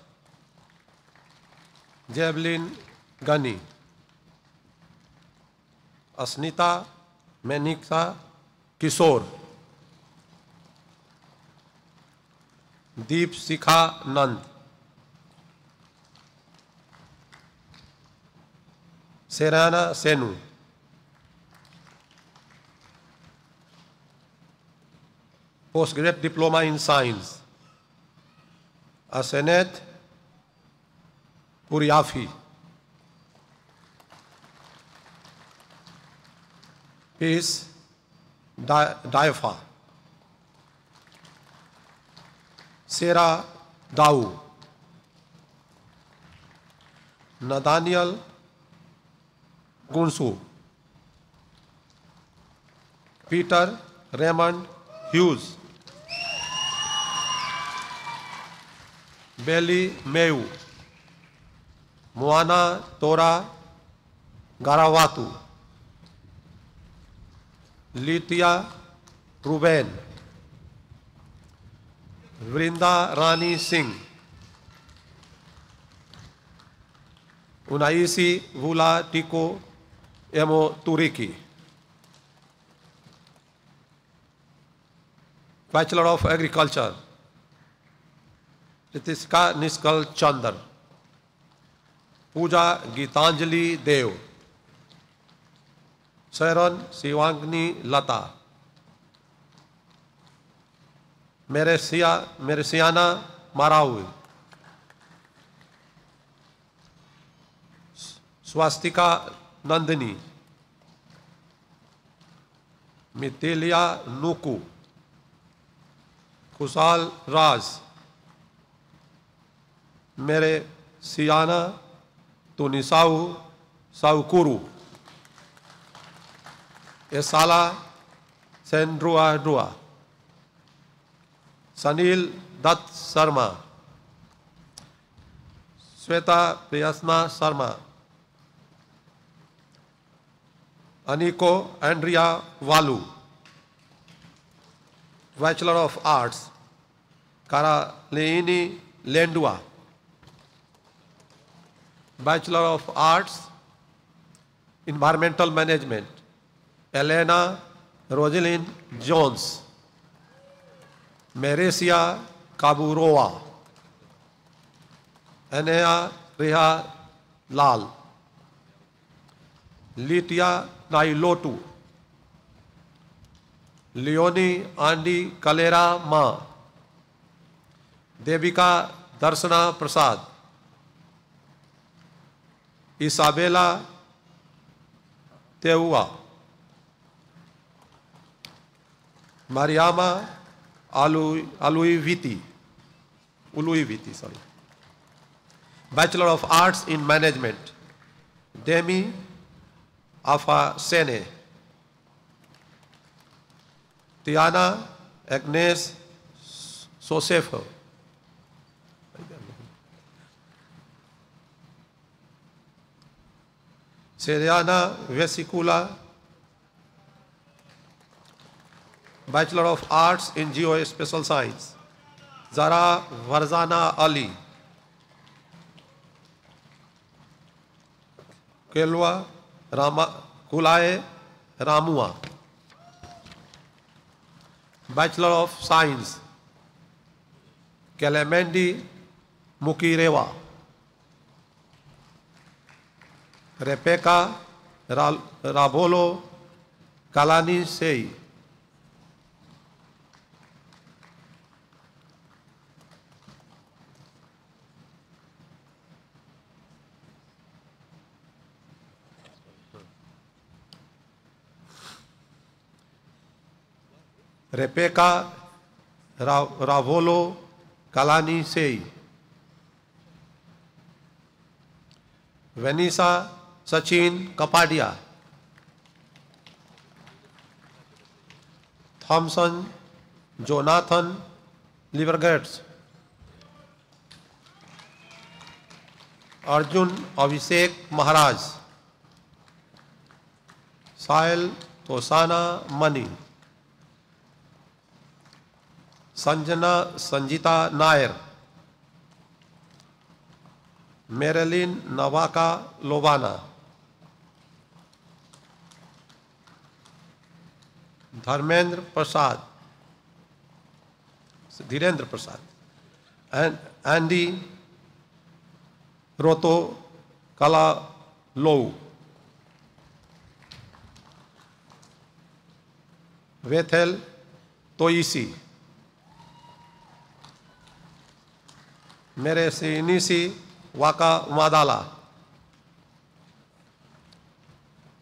javelin Ghani Asmita Manika Kishore Deep Shikha Nand Serana Senu Postgraduate diploma in science. Asenet Puriafi. Di- Daifa. Sarah Dau. Nathaniel Gunsu. Peter Raymond Hughes. Beli Meyu Muana, Tora, Garavatu, Litia, Ruben, Vrinda, Rani, Singh Unaisi Vula, Tiko, Emo, Turiki. Bachelor of agriculture. तितिस्का Nishkal Chandra पूजा गीतांजलि देव। शरण शिवांगनी लता। मेरे सिया, मेरे सियाना मारा हुई स्वास्तिका नंदिनी। मितिलिया नूकू। खुशाल राज। मेरे सियाना तो तुनिसाऊ Saukuru Esala Sendrua Drua. Sanil Dutt Sharma. Shweta Priyasna Sharma. Aniko Andrea Valu. Bachelor of Arts, Karaleini Lendua. Bachelor of arts environmental management Elena Roslin Jones Meresia Kaburova Eneya Riha Lal Litia नाइलोटू Leonie आंडी कलेरा माँ देविका दर्शना प्रसाद Isabella Teua, Mariama Alui, Alui Viti, sorry. Bachelor of Arts in Management, Demi Afa Sene, Tiana Agnes Sosefo, Seriana Vesicula, Bachelor of Arts in Geospatial Science, Zara Varzana Ali, Kelwa Rama, Kulae Ramua, Bachelor of Science, Kelemendi Mukirewa, रेपेका राबोलो Kalani सेई। रेपेका राबोलो रावोलो कालानी सेई। Vanessa Sachin Kapadia, Thomson, Jonathan लिबरगेट्स Arjun Abhishek Maharaj soil तोसाना, money, Sanjana, Sanjeeta Nair, Marilyn नवाका लोबाना। Dharmendra Prasad. Dhirendra Prasad. Andy रोतो कला लो वेथेल तोईसी। मेरे से निशी वाका उमादाला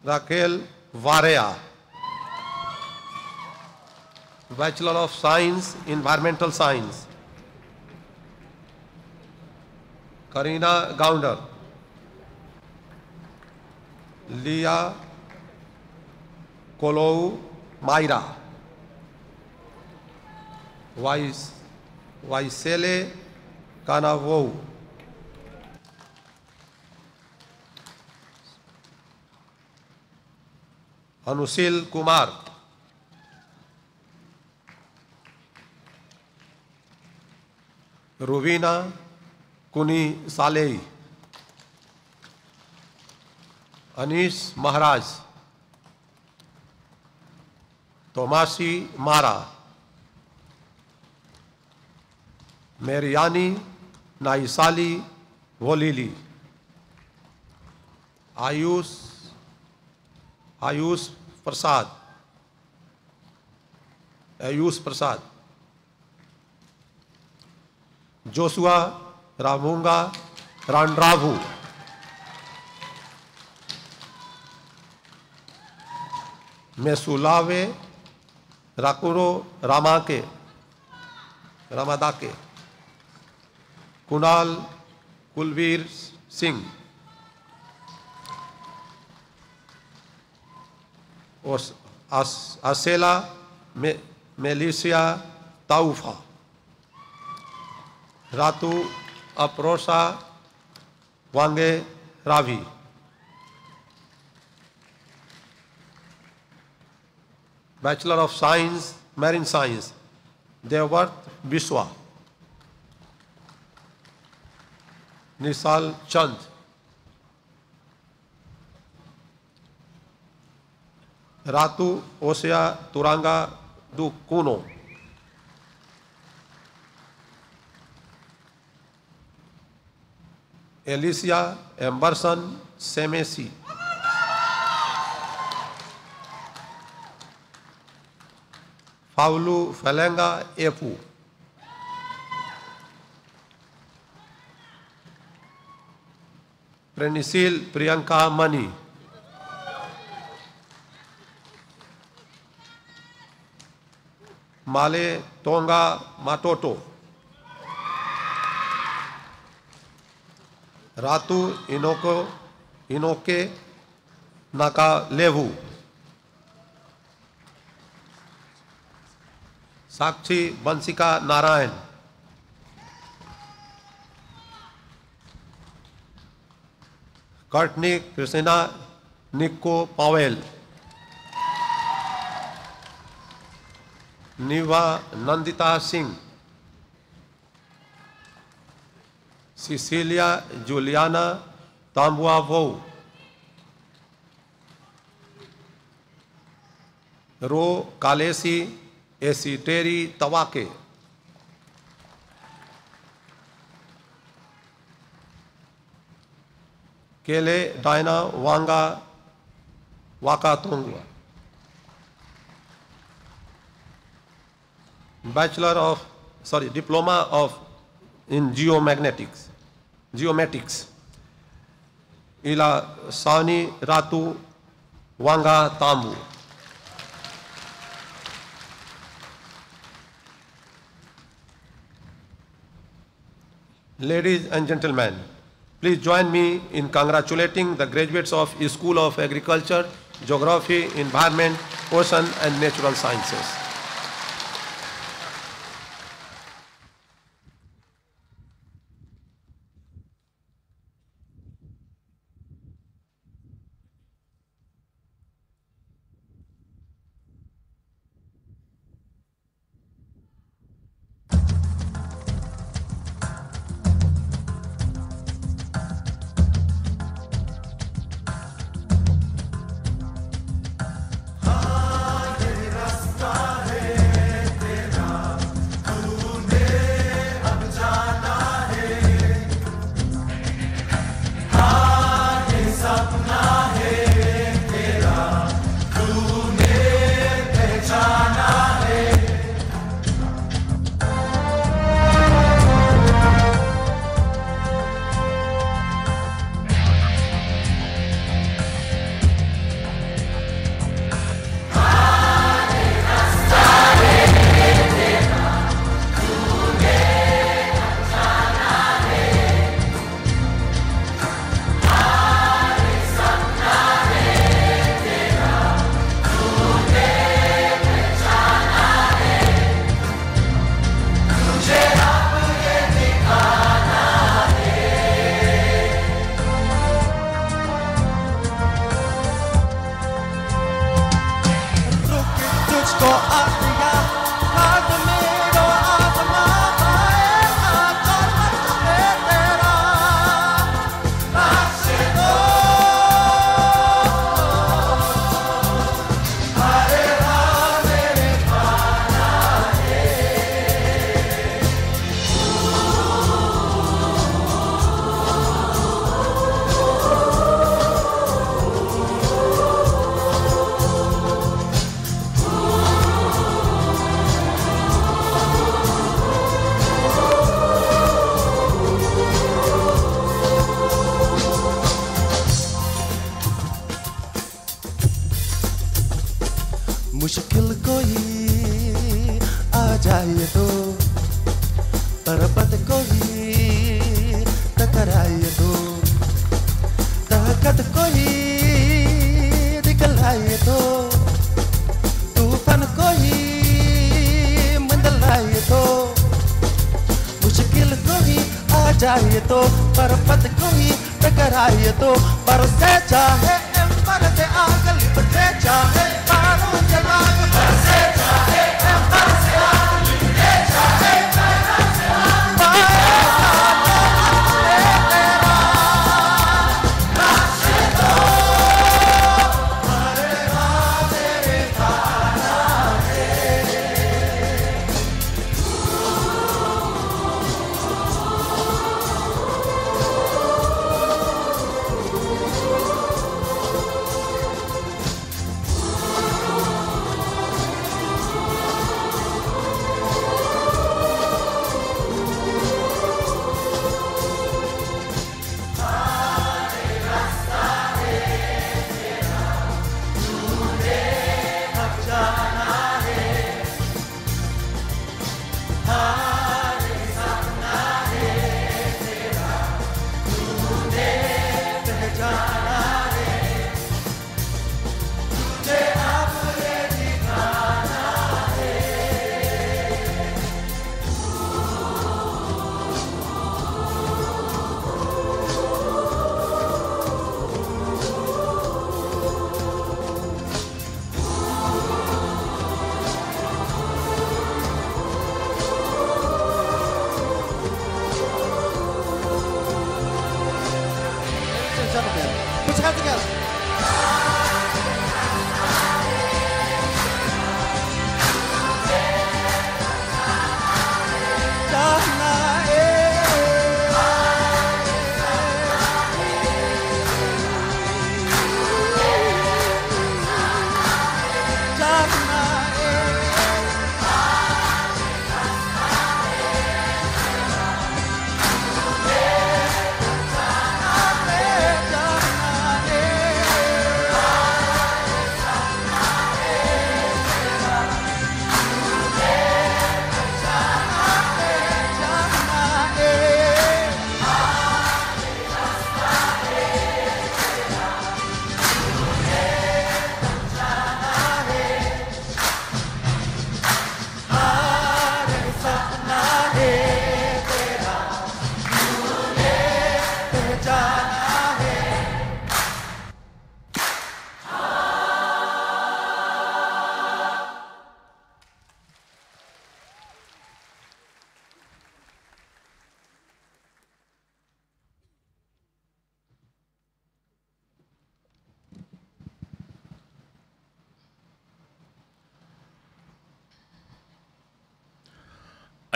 राकेल वारेया bachelor of science environmental science Karina Gounder लिया कोलोउ मायरा वाइस वाइसेले कानावो अनुशील कुमार रुबीना कुनी सालेई, अनीस महाराज, तोमासी मारा, मेरियानी नाइसाली वोलीली, आयुष आयुष प्रसाद आयुष प्रसाद। जोसुआ रामूँगा रांड्राभू मेसुलावे राकुरो रामाके रामादाके। कुणाल कुलवीर सिंह। और आस- आसेला मे, मेलिसिया Taufa Ratu Aprosa Vange, Ravi. Bachelor of science marine science Devvrat Biswa Nisal Chand Ratu, Osea, Turanga do Cuno. Alicia Emberson Semesi Faulu Felenga Epu Prenisheel Priyanka Mani Male Tonga Matoto Ratu Inoko Inoke Nakalevu. Sakshi Bansika Narayan. Courtney Christina Nico Powell. Niva Nandita Singh. Cecilia Juliana Tambua Vou. Ro Kalesi Esiteri Tawake. Kele Daina Wanga Wakatungwa. Bachelor of, sorry, Diploma of in Geomagnetics, Geomatics. Ila Sani Ratu Wanga Tambu. Ladies and gentlemen, please join me in congratulating the graduates of School of Agriculture, Geography, Environment, Ocean and Natural Sciences.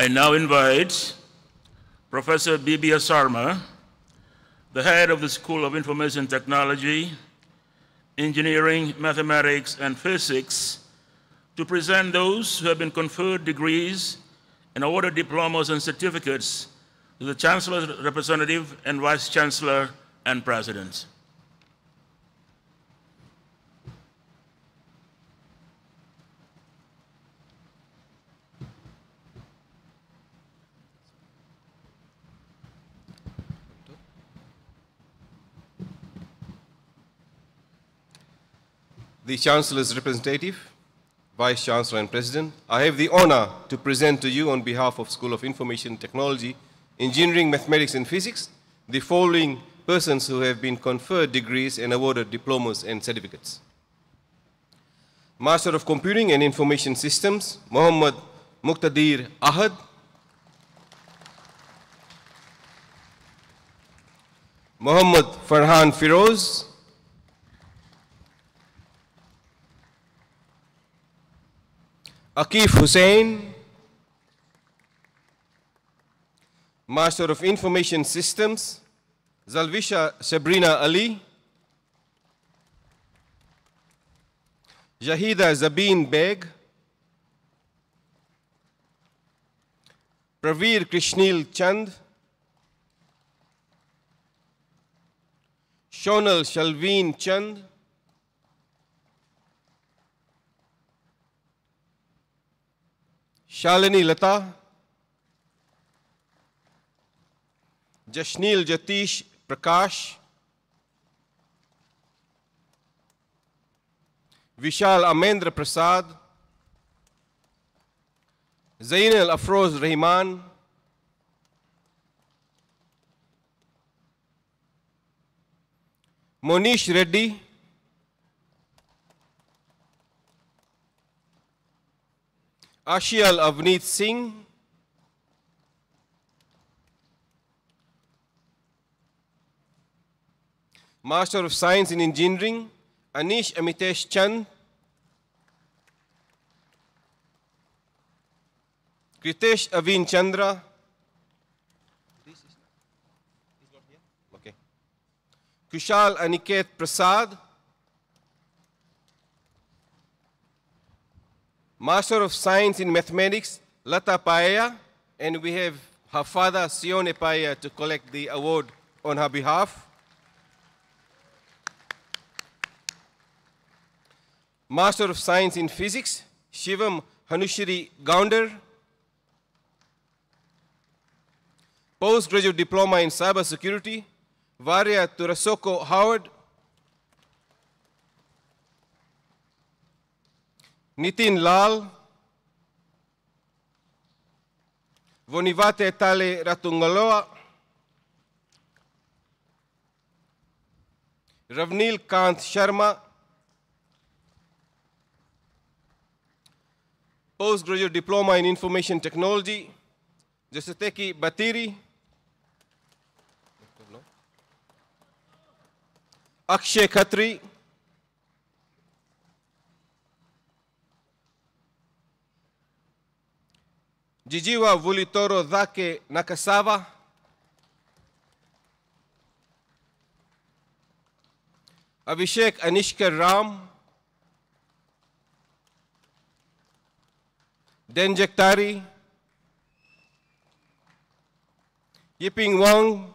I now invite Professor Bibhya Sharma, the head of the School of Information Technology, Engineering, Mathematics, and Physics, to present those who have been conferred degrees and awarded diplomas and certificates to the Chancellor's representative and Vice Chancellor and President. The Chancellor's representative, Vice Chancellor and President, I have the honor to present to you on behalf of School of Information Technology, Engineering, Mathematics and Physics, the following persons who have been conferred degrees and awarded diplomas and certificates. Master of Computing and Information Systems, Muhammad Muqtadir Ahad. Muhammad Farhan Firoz. Akif Hussain, Master of Information Systems, Zalvisha Sabrina Ali, Jahida Zabin Beg, Praveer Krishnil Chand, Shonal Shalveen Chand, Shalini Lata Jashneel Jatish Prakash Vishal Amendra Prasad Jain Afroz Rahman Monish Reddy Ashial Avneet Singh, Master of Science in Engineering, Anish Amitesh Chand, Kritesh Avin Chandra, okay. Kushal Aniket Prasad, Master of Science in Mathematics, Lata Paya, and we have her father, Sione Paya, to collect the award on her behalf. Master of Science in Physics, Shivam Hanushri Gounder. Postgraduate Diploma in Cyber Security, Varya Turasoko Howard. Nitin Lal. Vonivate Tale Ratungaloa. Ravnil Kant Sharma. Postgraduate Diploma in Information Technology, Jasateki Batiri. Akshay Khatri. Jijiwa Vulitoro Dhake Nakasawa. Abhishek Anishkar Ram. Denjektari, Yiping Wang,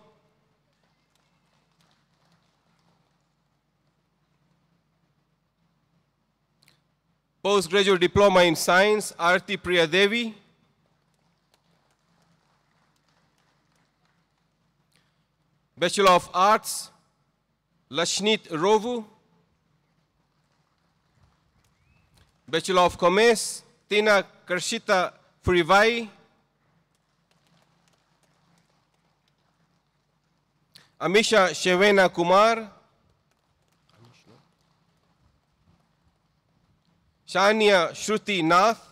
Postgraduate Diploma in Science, Arti Priyadevi, Bachelor of Arts, Lashnit Rovu, Bachelor of Commerce, Tina Karshita Furivai, Amisha Shevena Kumar, Shania Shruti Nath,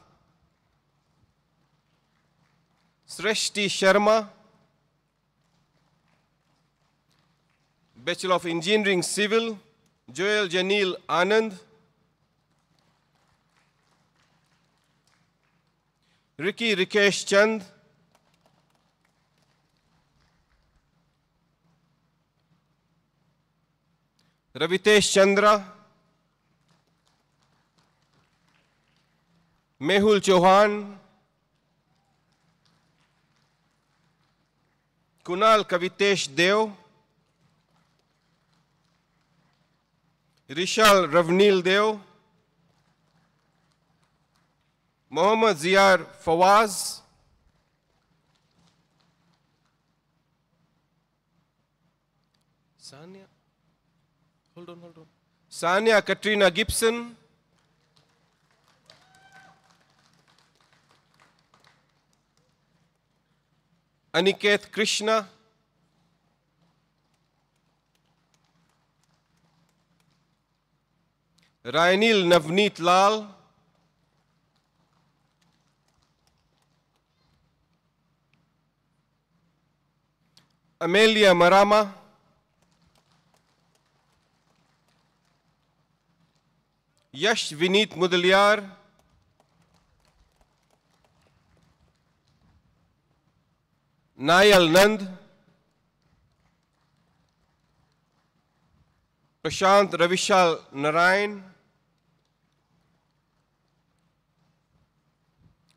Sreshti Sharma, Bachelor of Engineering Civil, Joel Janil Anand, Ricky Rikesh Chand, Ravitesh Chandra, Mehul Chauhan, Kunal Kavitesh Deo, Rishal Ravneel Dev Mohammed Ziyar Fawaz Saniya Katrina Gipson Aniket Krishna Rayneel Navneet Lal Amelia Marama Yash Vineet Mudaliar Nayal Nand Prashant Ravishal Narayan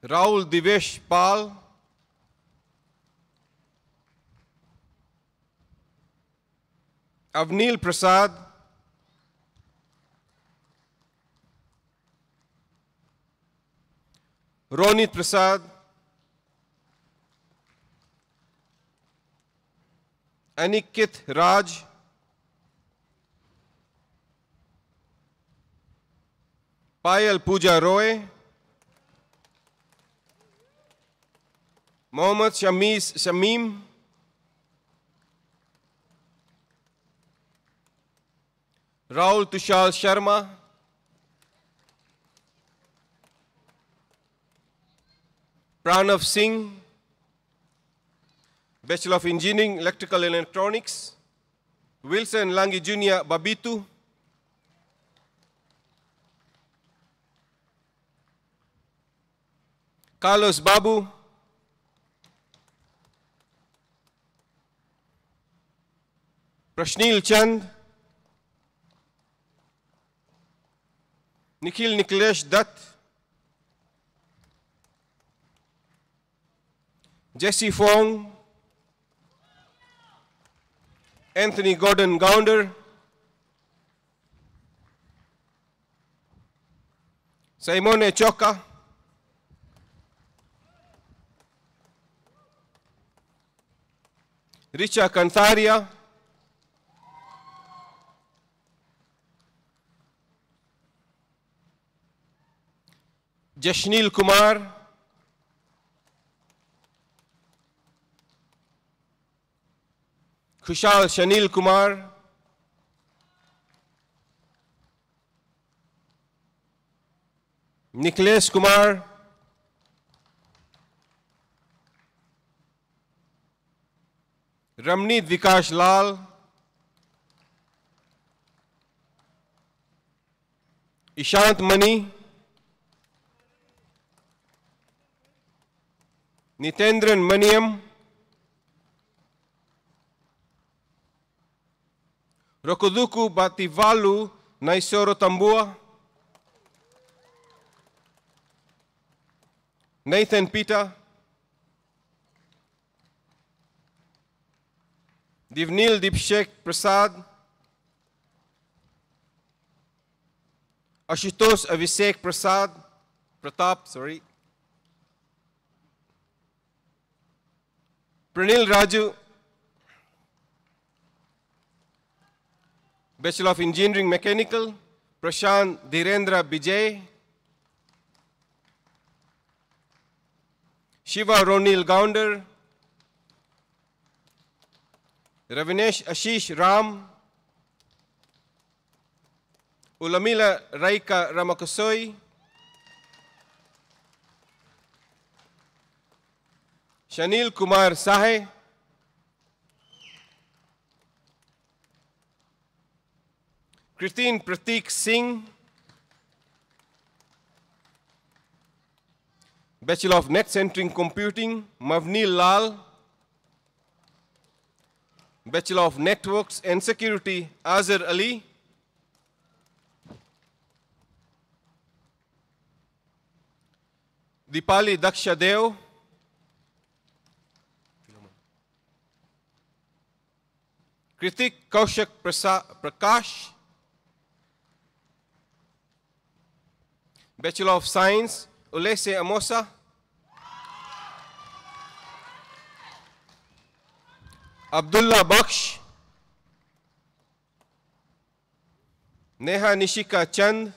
Rahul Divesh Pal Avneel Prasad Ronit Prasad Anikit Raj Payal Pooja Roy Mohammad Shamis Shamim, Raul Tushal Sharma, Pranav Singh, Bachelor of Engineering, Electrical and Electronics, Wilson Langi Jr. Babitu, Carlos Babu, Prashnil Chand, Nikhil Niklesh Dutt, Jesse Fong, Anthony Gordon Gounder, Simone Choka, Richa Kantharia, Jashneel Kumar Khushal Shaneel Kumar Nikhilesh Kumar Ramneet Vikas Lal Ishant Mani Nitendran Maniam, Rokoduku Bativalu Naisoro Tambua, Nathan Peter, Divnil Dipshek Prasad, Ashutosh Avisek Prasad, Pratap, sorry. Pranil Raju, Bachelor of Engineering Mechanical, Prashant Dhirendra Bijay, Shiva Ronil Gounder, Ravinesh Ashish Ram, Ulamila Raika Ramakasoi, Shanil Kumar Sahay Kritin Prateek Singh Bachelor of Net Centering Computing, Mavni Lal. Bachelor of Networks and Security, Azhar Ali. Dipali Dakshadev. Deo, Kritik Kaushik Prasa- Prakash, Bachelor of Science, Ulese Amosa, Abdullah Baksh, Neha Nishika Chand,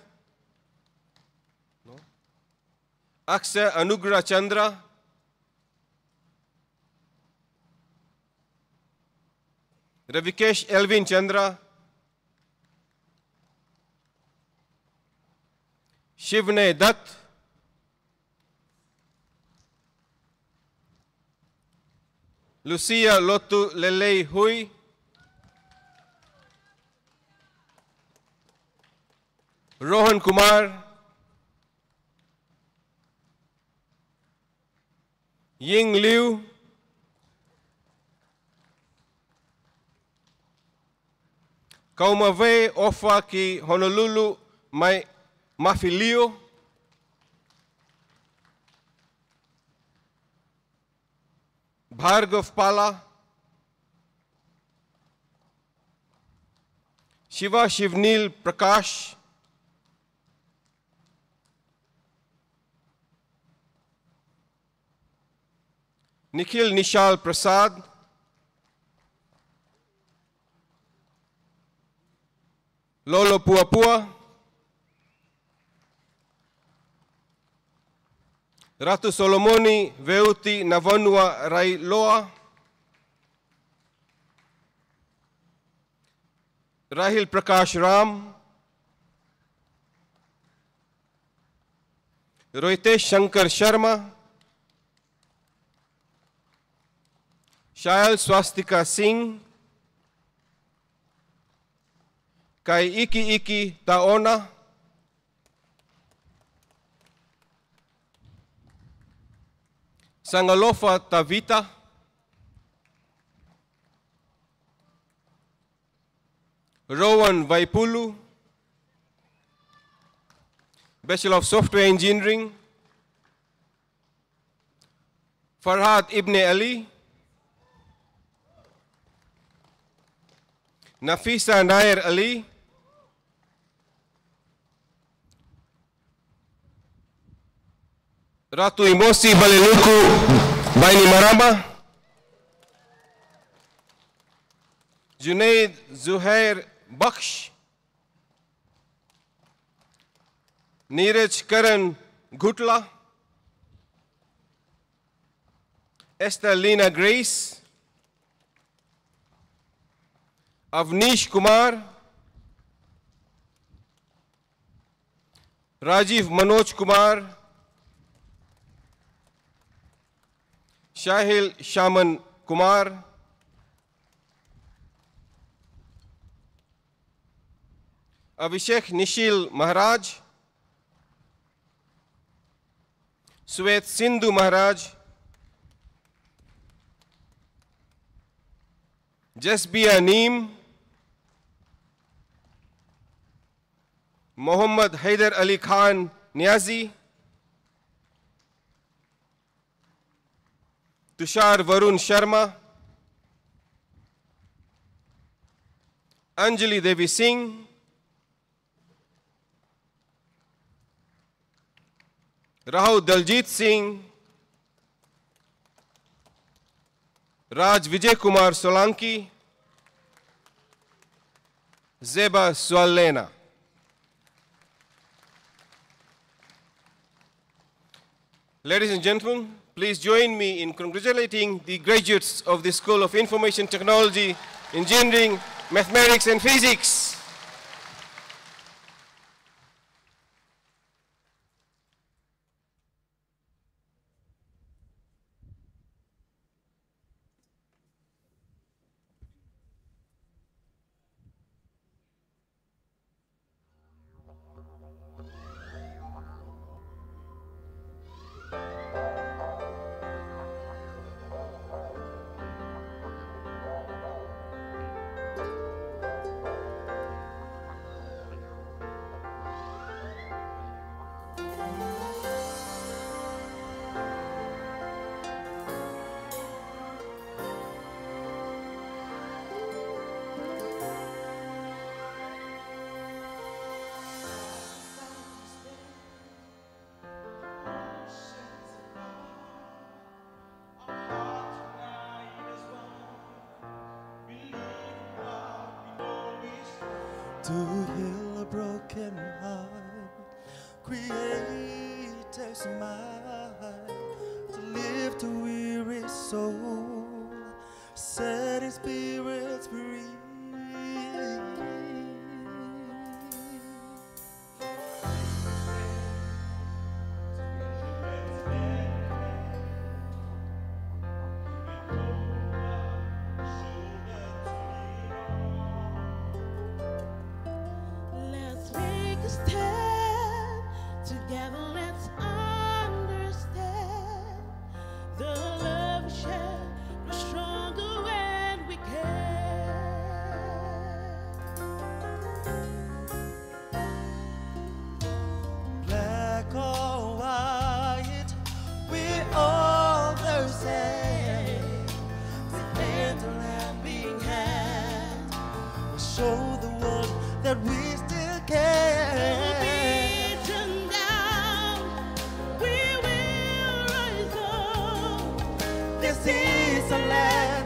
no. Ravikesh Elvin Chandra Shivne Dutt Lucia Lotu Lele Hui Rohan Kumar Ying Liu Kaumave Ofa ki Honolulu Mai Mafilio, Bhargav Pala, Shiva Shivnil Prakash, Nikhil Nishal Prasad, Lolo Puapua, Ratu Solomoni Veuti Navanua Railoa, Rahil Prakash Ram, Rohitesh Shankar Sharma, Shail Swastika Singh, Kai Iki Iki Taona, Sangalofa Tavita, Rowan Vaipulu, Bachelor of Software Engineering, Farhad Ibn Ali, Nafisa Nair Ali, Ratu Imosi Balenuku Baini Maramba. Junaid Zuhair Baksh. Neeraj Karan Karan Esther Esterlina Grace Avnish Kumar Rajiv Manoj Kumar Kumar, Shahil Shaman Kumar, Abhishek Nishil Maharaj, Swet Sindhu Maharaj, Jasbia Neem, Muhammad Haider Ali Khan Tushar Varun Sharma, Anjali Devi Singh, Rahul Daljit Singh, Raj Vijay Kumar Solanki, Zeba Swalena. Ladies and gentlemen, please join me in congratulating the graduates of the School of Information Technology, Engineering, Mathematics and Physics.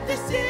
this is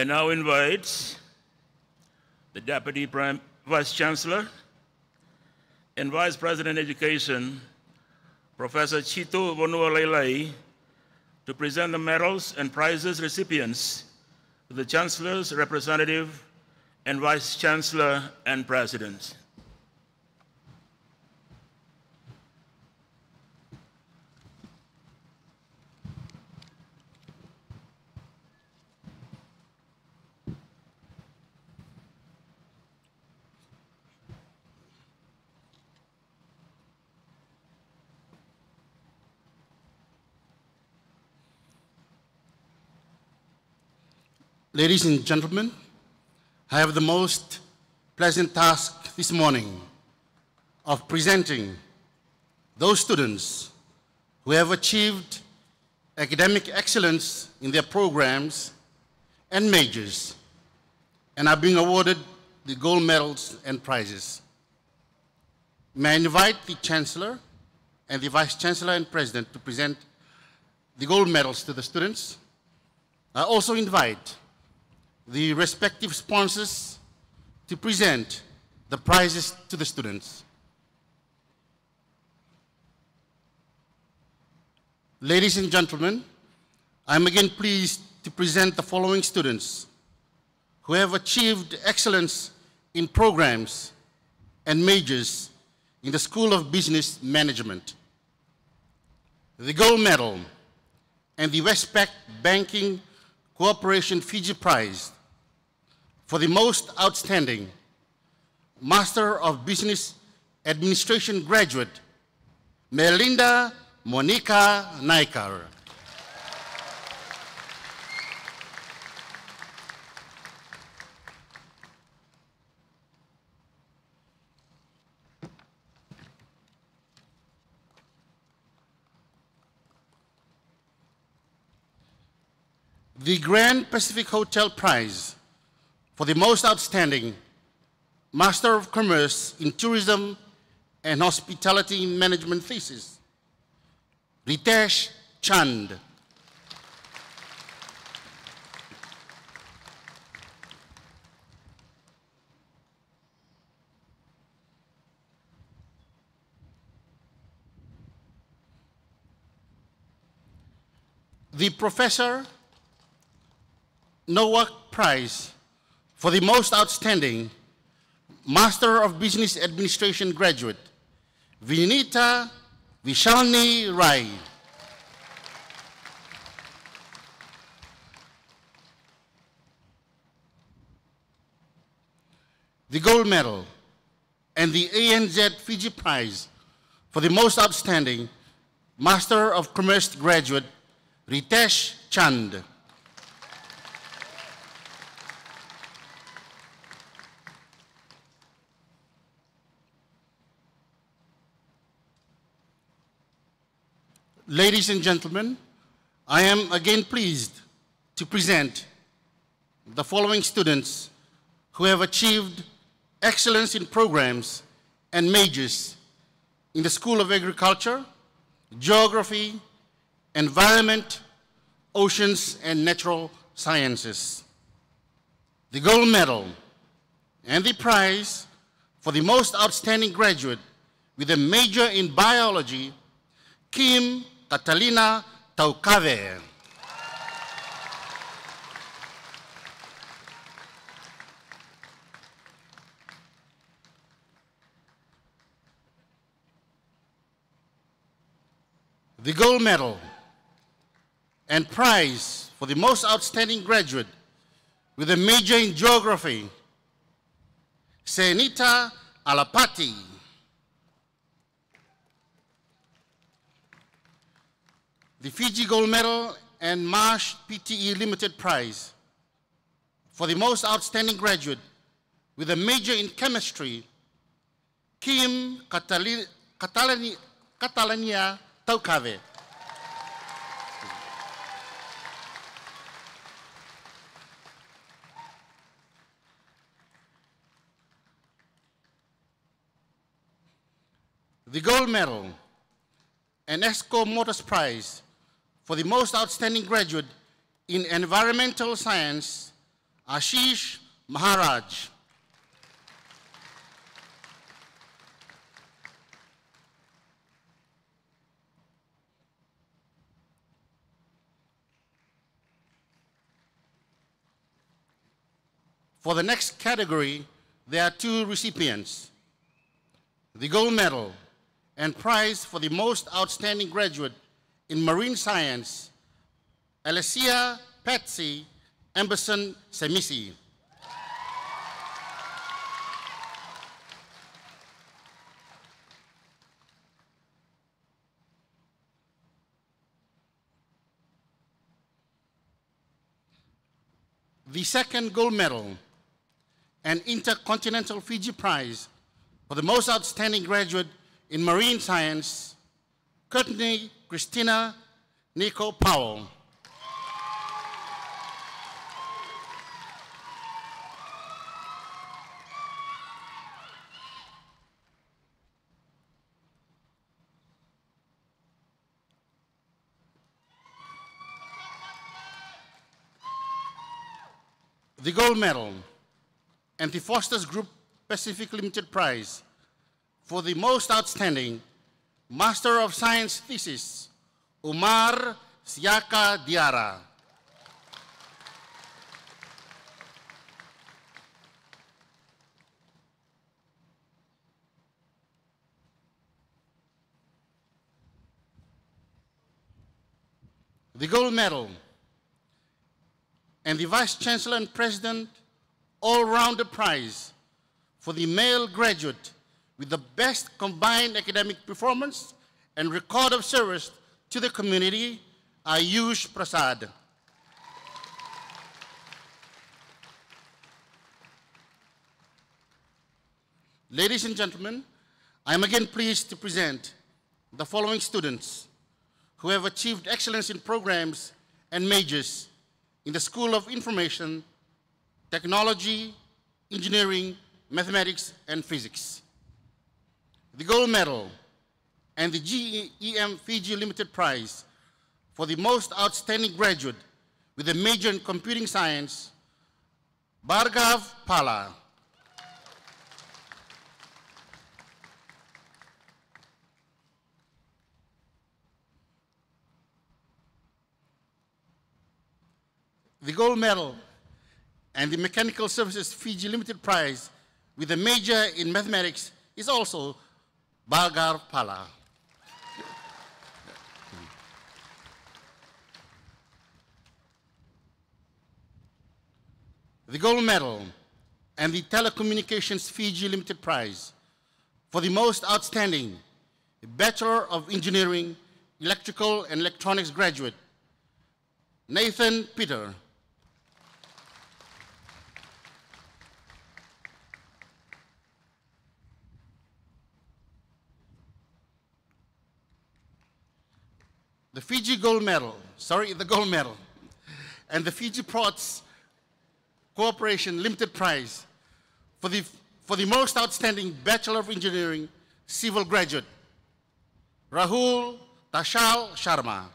I now invite the Deputy Prime Vice Chancellor and Vice President Education, Professor Jito Vanualailai, to present the medals and prizes recipients to the Chancellor's representative and Vice Chancellor and President. Ladies and gentlemen, I have the most pleasant task this morning of presenting those students who have achieved academic excellence in their programs and majors and are being awarded the gold medals and prizes. May I invite the Chancellor and the Vice Chancellor and President to present the gold medals to the students. I also invite the respective sponsors to present the prizes to the students. Ladies and gentlemen, I'm again pleased to present the following students who have achieved excellence in programs and majors in the School of Business Management. The gold medal and the Westpac Banking Corporation Fiji Prize for the most outstanding Master of Business Administration graduate, Melinda Monica Naikar. The Grand Pacific Hotel Prize for the most outstanding Master of Commerce in Tourism and Hospitality Management thesis, Ritesh Chand. The Professor Nowak Prize for the most outstanding Master of Business Administration graduate, Vinita Vishalni Rai. The gold medal and the ANZ Fiji Prize for the most outstanding Master of Commerce graduate, Ritesh Chand. Ladies and gentlemen, I am again pleased to present the following students who have achieved excellence in programs and majors in the School of Agriculture, Geography, Environment, Oceans, and Natural Sciences. The gold medal and the prize for the most outstanding graduate with a major in biology, Kim Catalina Taukave. The gold medal and prize for the most outstanding graduate with a major in geography, Senita Alapati. The Fiji Gold Medal and Marsh PTE Limited Prize for the most outstanding graduate with a major in chemistry, Kim Catalani, Catalania Taukave. The gold medal and Asco Motors Prize for the most outstanding graduate in environmental science, Ashish Maharaj. For the next category, there are two recipients. The gold medal and prize for the most outstanding graduate in marine science, Alessia Patsy Emberson Semisi. The second gold medal and Intercontinental Fiji Prize for the most outstanding graduate in marine science, Courtney Christina Nico Powell. The gold medal and the Foster's Group Pacific Limited Prize for the most outstanding Master of Science thesis, Umar Siaka Diara. The gold medal and the Vice Chancellor and President All-Rounder Prize for the male graduate with the best combined academic performance and record of service to the community, Ayush Prasad. Ladies and gentlemen, I am again pleased to present the following students who have achieved excellence in programs and majors in the School of Information, Technology, Engineering, Mathematics, and Physics. The gold medal and the GEM Fiji Limited Prize for the most outstanding graduate with a major in computing science, Bhargav Pala. the gold medal and the Mechanical Services Fiji Limited Prize with a major in mathematics is also Bhargav Pala. The gold medal and the Telecommunications Fiji Limited Prize for the most outstanding Bachelor of Engineering, Electrical and Electronics graduate, Nathan Peter. The Fiji gold medal, sorry, the gold medal, and the Fiji Ports Corporation Limited Prize for the, for the most outstanding Bachelor of Engineering civil graduate, Rahul Tashal Sharma.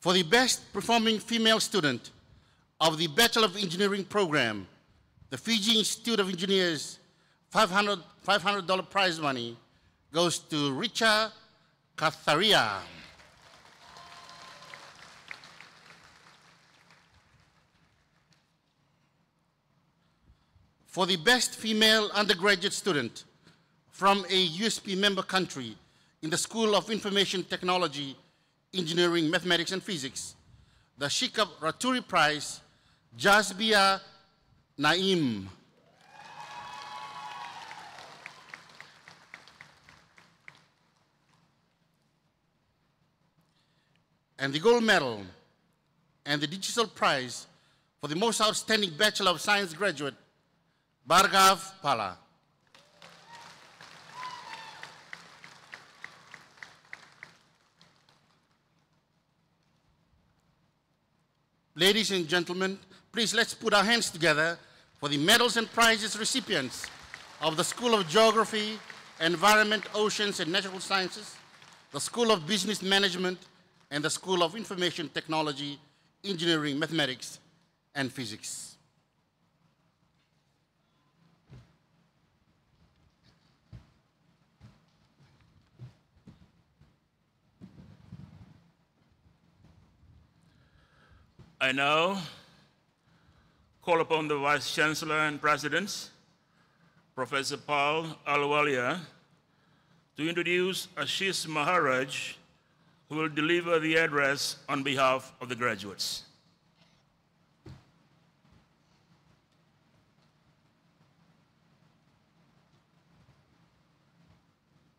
For the best performing female student of the Bachelor of Engineering program, the Fiji Institute of Engineers $500, $500 prize money goes to Richa Katharia. For the best female undergraduate student from a USP member country in the School of Information Technology, Engineering, Mathematics, and Physics, the Shikab Raturi Prize, Jazbia Naim. And the gold medal and the Digicel prize for the most outstanding Bachelor of Science graduate, Bhargav Pala. Ladies and gentlemen, please let's put our hands together for the medals and prizes recipients of the School of Geography, Environment, Oceans and Natural Sciences, the School of Business Management, and the School of Information Technology, Engineering, Mathematics, and Physics. I now call upon the Vice Chancellor and President, Professor Pal Ahluwalia, to introduce Ashish Maharaj, who will deliver the address on behalf of the graduates.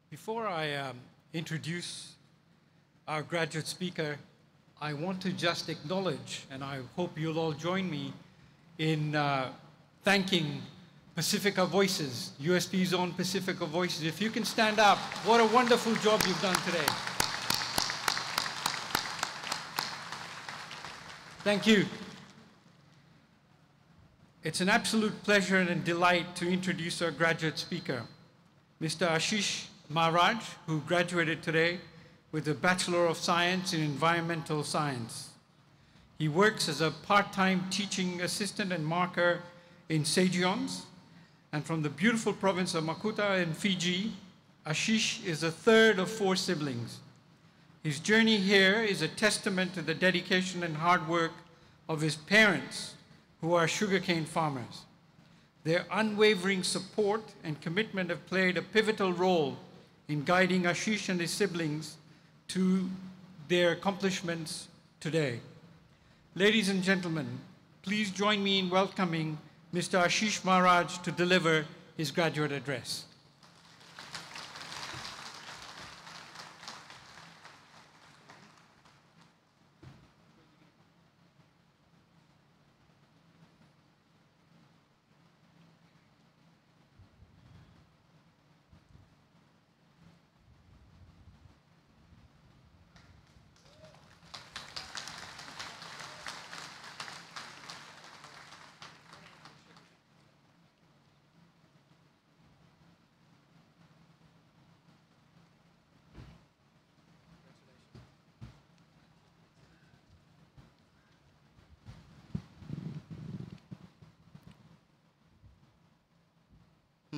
Before I um, introduce our graduate speaker, I want to just acknowledge, and I hope you'll all join me in uh, thanking Pacifica Voices, USP's own Pacifica Voices. If you can stand up, what a wonderful job you've done today. Thank you. It's an absolute pleasure and delight to introduce our graduate speaker, Mr. Ashish Maharaj, who graduated today with a Bachelor of Science in Environmental Science. He works as a part-time teaching assistant and marker in SAGEONS. And from the beautiful province of Macuata in Fiji, Ashish is the third of four siblings. His journey here is a testament to the dedication and hard work of his parents, who are sugarcane farmers. Their unwavering support and commitment have played a pivotal role in guiding Ashish and his siblings to their accomplishments today. Ladies and gentlemen, please join me in welcoming Mr. Ashish Maharaj to deliver his graduate address.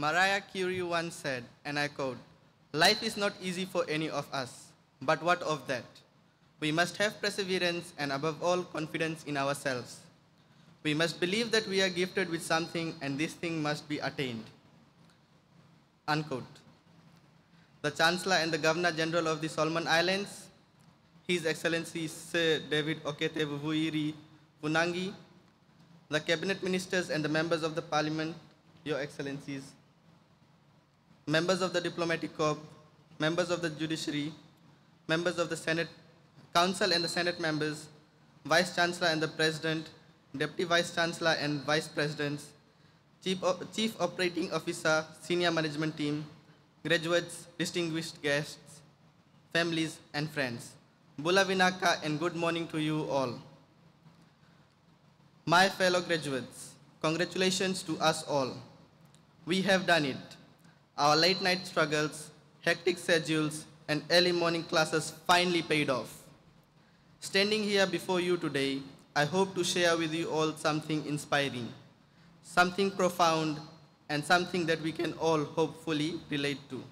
Marie Curie once said, and I quote, Life is not easy for any of us, but what of that? We must have perseverance and above all confidence in ourselves. We must believe that we are gifted with something and this thing must be attained. Unquote. The Chancellor and the Governor General of the Solomon Islands, His Excellency Sir David Okete Vuvuiri Vunagi, the Cabinet Ministers and the members of the Parliament, Your Excellencies, members of the Diplomatic Corps, members of the Judiciary, members of the Senate, Council and the Senate members, Vice Chancellor and the President, Deputy Vice Chancellor and Vice Presidents, Chief, Chief Operating Officer, Senior Management Team, graduates, distinguished guests, families, and friends. Bula Vinaka and good morning to you all. My fellow graduates, congratulations to us all. We have done it. Our late night struggles, hectic schedules, and early morning classes finally paid off. Standing here before you today, I hope to share with you all something inspiring, something profound, and something that we can all hopefully relate to.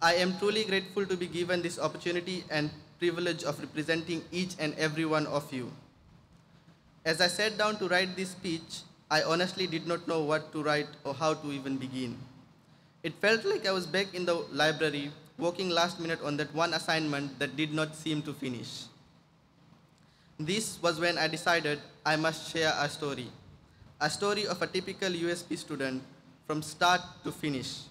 I am truly grateful to be given this opportunity and privilege of representing each and every one of you. As I sat down to write this speech, I honestly did not know what to write or how to even begin. It felt like I was back in the library, working last minute on that one assignment that did not seem to finish. This was when I decided I must share a story. A story of a typical USP student from start to finish.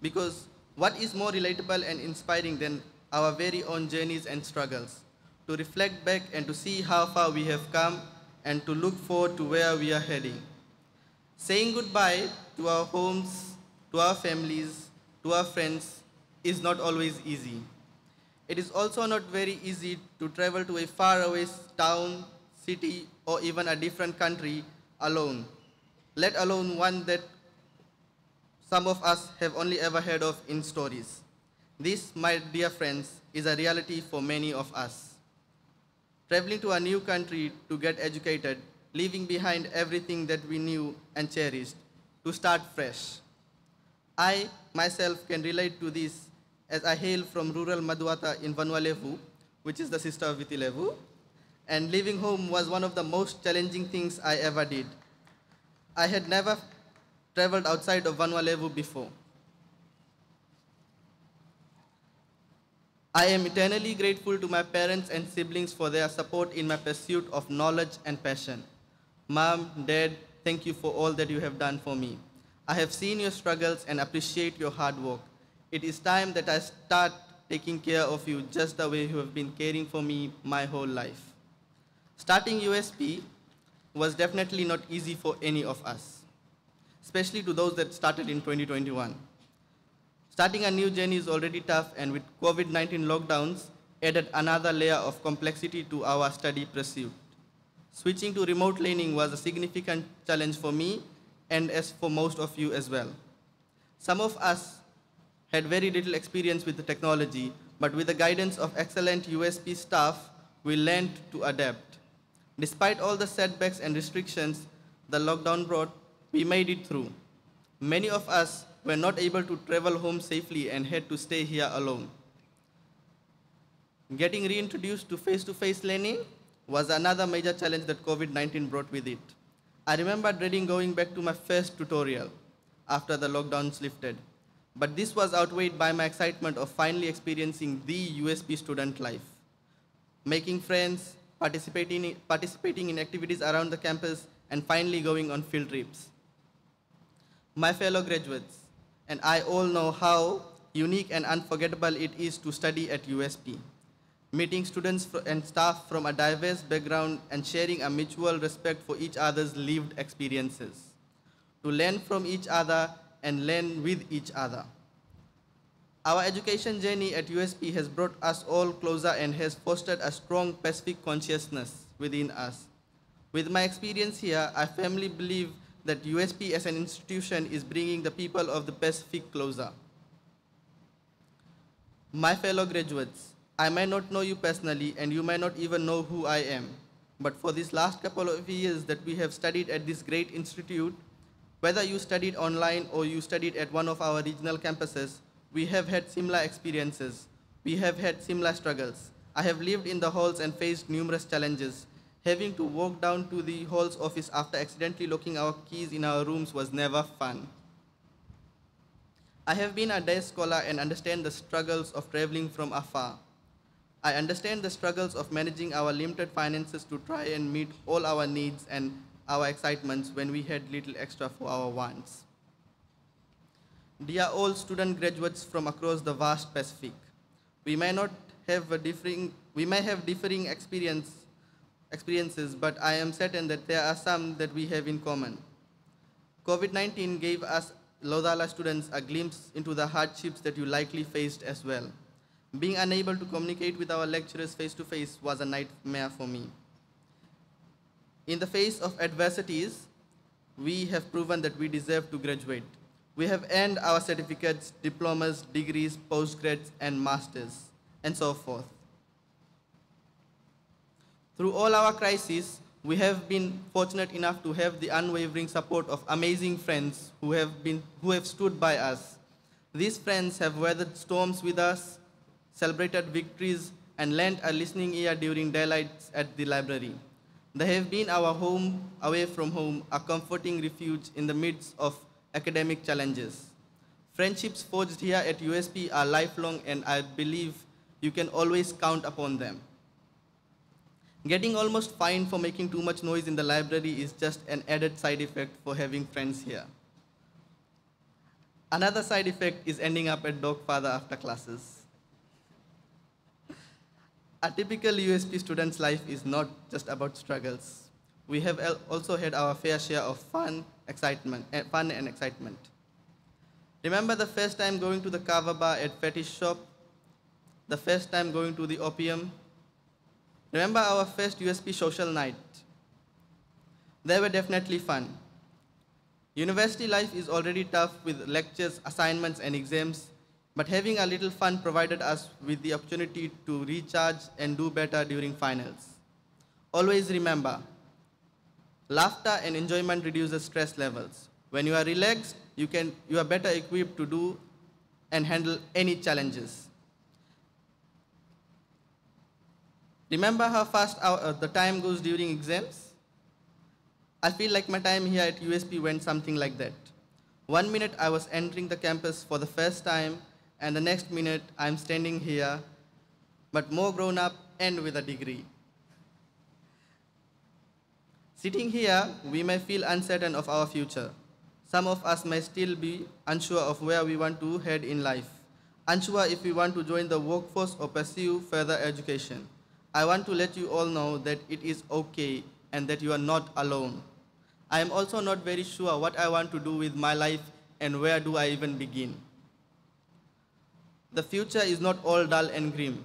Because what is more relatable and inspiring than our very own journeys and struggles? To reflect back and to see how far we have come and to look forward to where we are heading. Saying goodbye to our homes, to our families, to our friends is not always easy. It is also not very easy to travel to a faraway town, city, or even a different country alone, let alone one that some of us have only ever heard of in stories. This, my dear friends, is a reality for many of us. Traveling to a new country to get educated, leaving behind everything that we knew and cherished, to start fresh. I myself can relate to this as I hail from rural Macuata in Vanua Levu, which is the sister of Vitilevu, and leaving home was one of the most challenging things I ever did. I had never traveled outside of Vanua Levu before. I am eternally grateful to my parents and siblings for their support in my pursuit of knowledge and passion. Mom, Dad, thank you for all that you have done for me. I have seen your struggles and appreciate your hard work. It is time that I start taking care of you just the way you have been caring for me my whole life. Starting USP was definitely not easy for any of us, especially to those that started in 2021. Starting a new journey is already tough, and with COVID 19 lockdowns, added another layer of complexity to our study pursuit. Switching to remote learning was a significant challenge for me and as for most of you as well. Some of us had very little experience with the technology, but with the guidance of excellent USP staff, we learned to adapt. Despite all the setbacks and restrictions the lockdown brought, we made it through. Many of us were not able to travel home safely and had to stay here alone. Getting reintroduced to face to face learning was another major challenge that COVID 19 brought with it. I remember dreading going back to my first tutorial after the lockdowns lifted, but this was outweighed by my excitement of finally experiencing the USP student life. Making friends, participating in, participating in activities around the campus, and finally going on field trips. My fellow graduates and I all know how unique and unforgettable it is to study at USP. Meeting students and staff from a diverse background and sharing a mutual respect for each other's lived experiences. To learn from each other and learn with each other. Our education journey at USP has brought us all closer and has fostered a strong Pacific consciousness within us. With my experience here, I firmly believe that USP as an institution is bringing the people of the Pacific closer. My fellow graduates, I may not know you personally and you may not even know who I am, but for these last couple of years that we have studied at this great institute, whether you studied online or you studied at one of our regional campuses, we have had similar experiences. We have had similar struggles. I have lived in the halls and faced numerous challenges. Having to walk down to the hall's office after accidentally locking our keys in our rooms was never fun. I have been a day scholar and understand the struggles of traveling from afar. I understand the struggles of managing our limited finances to try and meet all our needs and our excitements when we had little extra for our wants. Dear all student graduates from across the vast Pacific, we may not have a differing, we may have differing experience, experiences, but I am certain that there are some that we have in common. COVID-19 gave us Laucala students a glimpse into the hardships that you likely faced as well. Being unable to communicate with our lecturers face to face was a nightmare for me. In the face of adversities, we have proven that we deserve to graduate. We have earned our certificates, diplomas, degrees, postgrads, and masters, and so forth. Through all our crises, we have been fortunate enough to have the unwavering support of amazing friends who have, been, who have stood by us. These friends have weathered storms with us, celebrated victories, and lent a listening ear during daylights at the library. They have been our home away from home, a comforting refuge in the midst of academic challenges. Friendships forged here at USP are lifelong, and I believe you can always count upon them. Getting almost fined for making too much noise in the library is just an added side effect for having friends here. Another side effect is ending up at dog father after classes. A typical USP student's life is not just about struggles. We have also had our fair share of fun, excitement, eh, fun and excitement. Remember the first time going to the kava bar at fetish shop? The first time going to the opium? Remember our first USP social night? They were definitely fun. University life is already tough with lectures, assignments, and exams, but having a little fun provided us with the opportunity to recharge and do better during finals. Always remember, laughter and enjoyment reduces stress levels. When you are relaxed, you, can, you are better equipped to do and handle any challenges. Remember how fast our, uh, the time goes during exams? I feel like my time here at USP went something like that. One minute I was entering the campus for the first time, and the next minute I'm standing here, but more grown up and with a degree. Sitting here, we may feel uncertain of our future. Some of us may still be unsure of where we want to head in life, unsure if we want to join the workforce or pursue further education. I want to let you all know that it is okay and that you are not alone. I am also not very sure what I want to do with my life and where do I even begin. The future is not all dull and grim.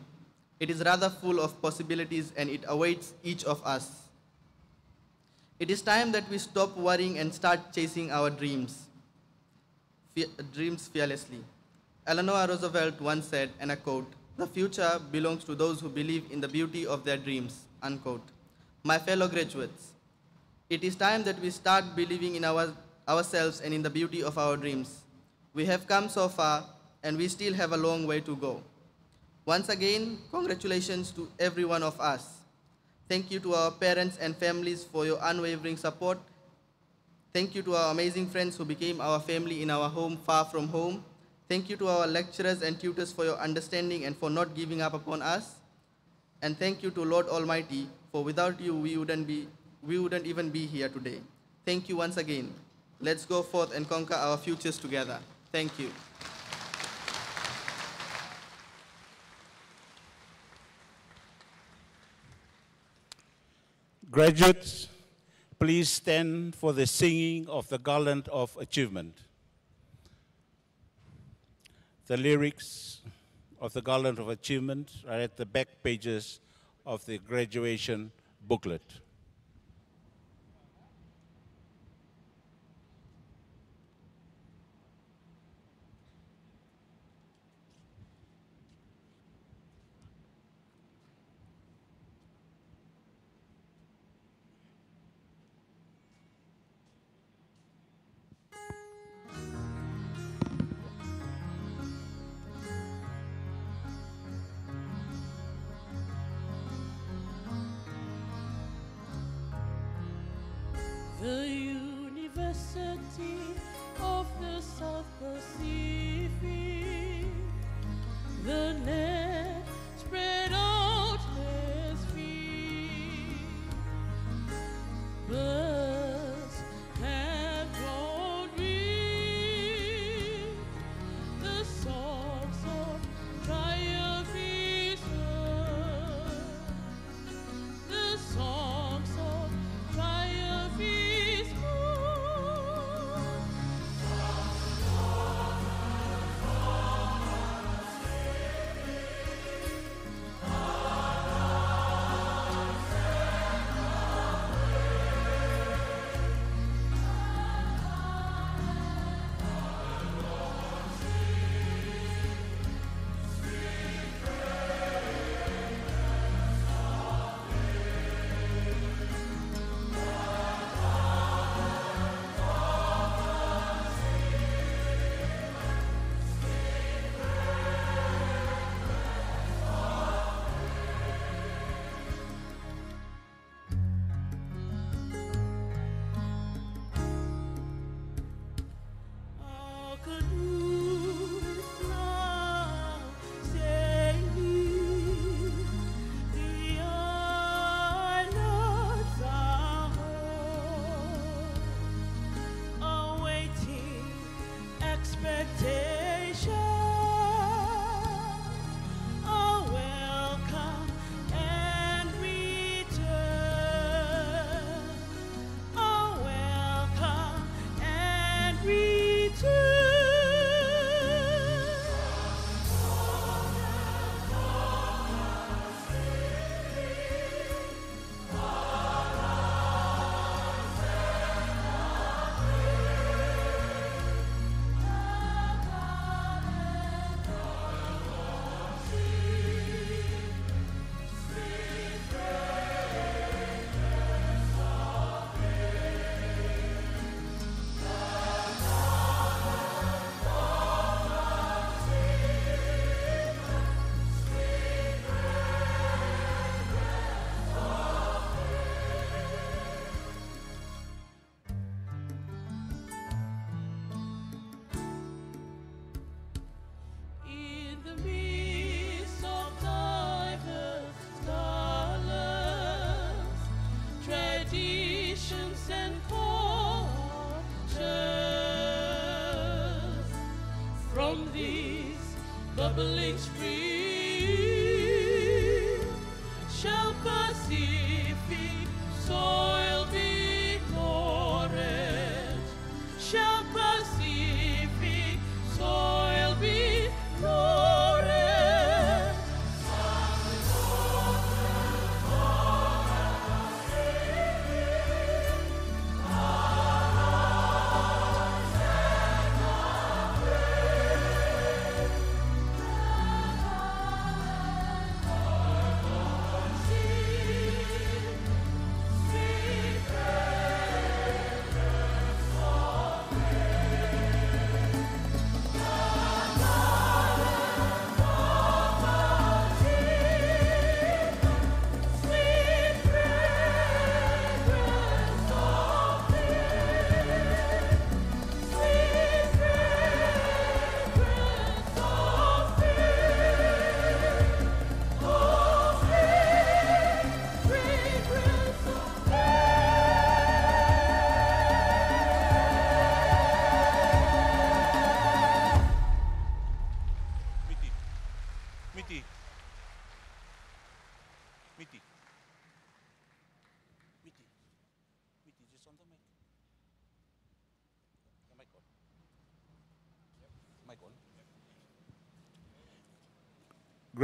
It is rather full of possibilities and it awaits each of us. It is time that we stop worrying and start chasing our dreams, fe- dreams fearlessly. Eleanor Roosevelt once said, and I quote, The future belongs to those who believe in the beauty of their dreams. Unquote. My fellow graduates, it is time that we start believing in our, ourselves and in the beauty of our dreams. We have come so far and we still have a long way to go. Once again, congratulations to every one of us. Thank you to our parents and families for your unwavering support. Thank you to our amazing friends who became our family in our home far from home. Thank you to our lecturers and tutors for your understanding and for not giving up upon us. And thank you to Lord Almighty, for without you we wouldn't be we wouldn't even be here today. Thank you once again. Let's go forth and conquer our futures together. Thank you. Graduates, please stand for the singing of the Garland of Achievement. The lyrics of the Garland of Achievement are at the back pages of the graduation booklet. The University of the South Pacific, the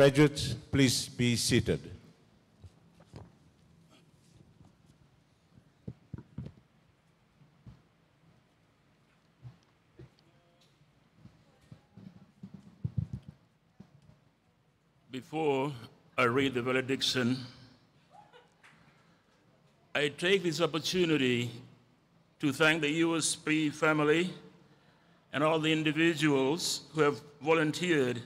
Graduates, please be seated. Before I read the valediction, I take this opportunity to thank the USP family and all the individuals who have volunteered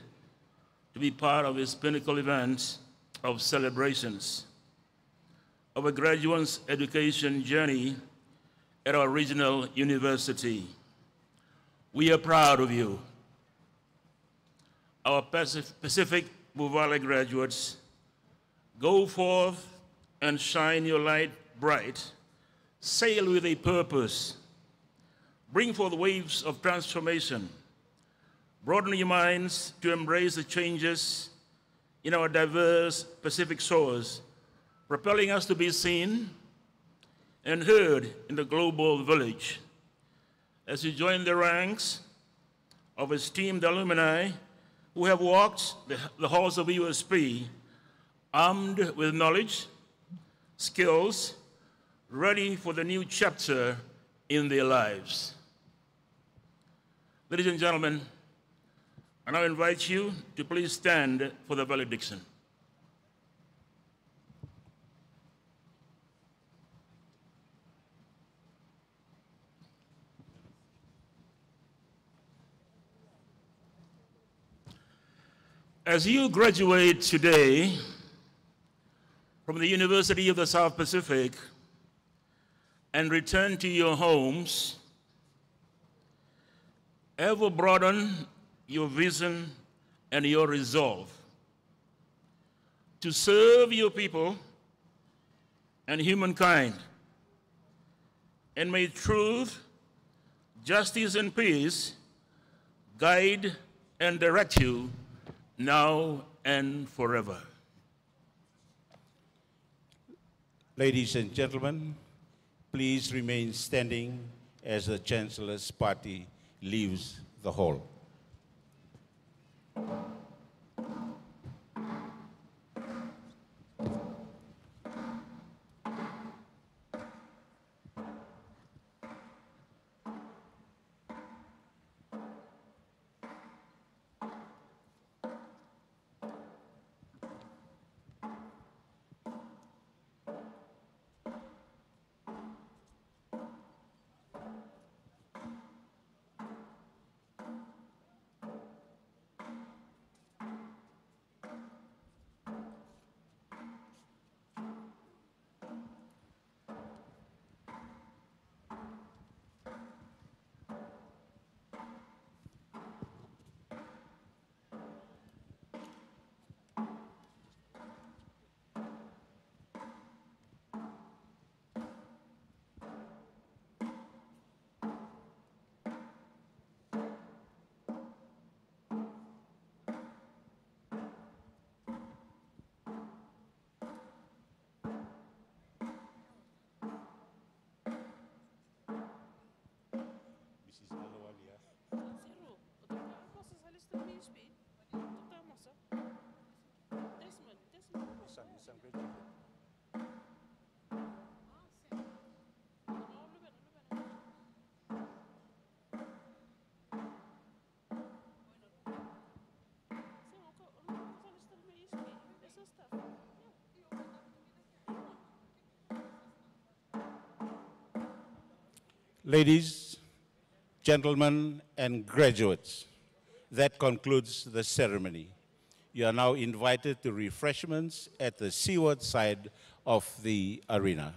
to be part of this pinnacle event of celebrations of a graduate's education journey at our regional university. We are proud of you. Our Pacific Vuvale graduates, go forth and shine your light bright. Sail with a purpose. Bring forth waves of transformation. Broaden your minds to embrace the changes in our diverse Pacific shores, propelling us to be seen and heard in the global village. As you join the ranks of esteemed alumni who have walked the, the halls of USP armed with knowledge, skills, ready for the new chapter in their lives. Ladies and gentlemen, I now invite you to please stand for the valediction. As you graduate today from the University of the South Pacific and return to your homes, ever broaden your vision and your resolve to serve your people and humankind. And may truth, justice, and peace guide and direct you now and forever. Ladies and gentlemen, please remain standing as the Chancellor's party leaves the hall. Ladies, gentlemen, and graduates, that concludes the ceremony. You are now invited to refreshments at the seaward side of the arena.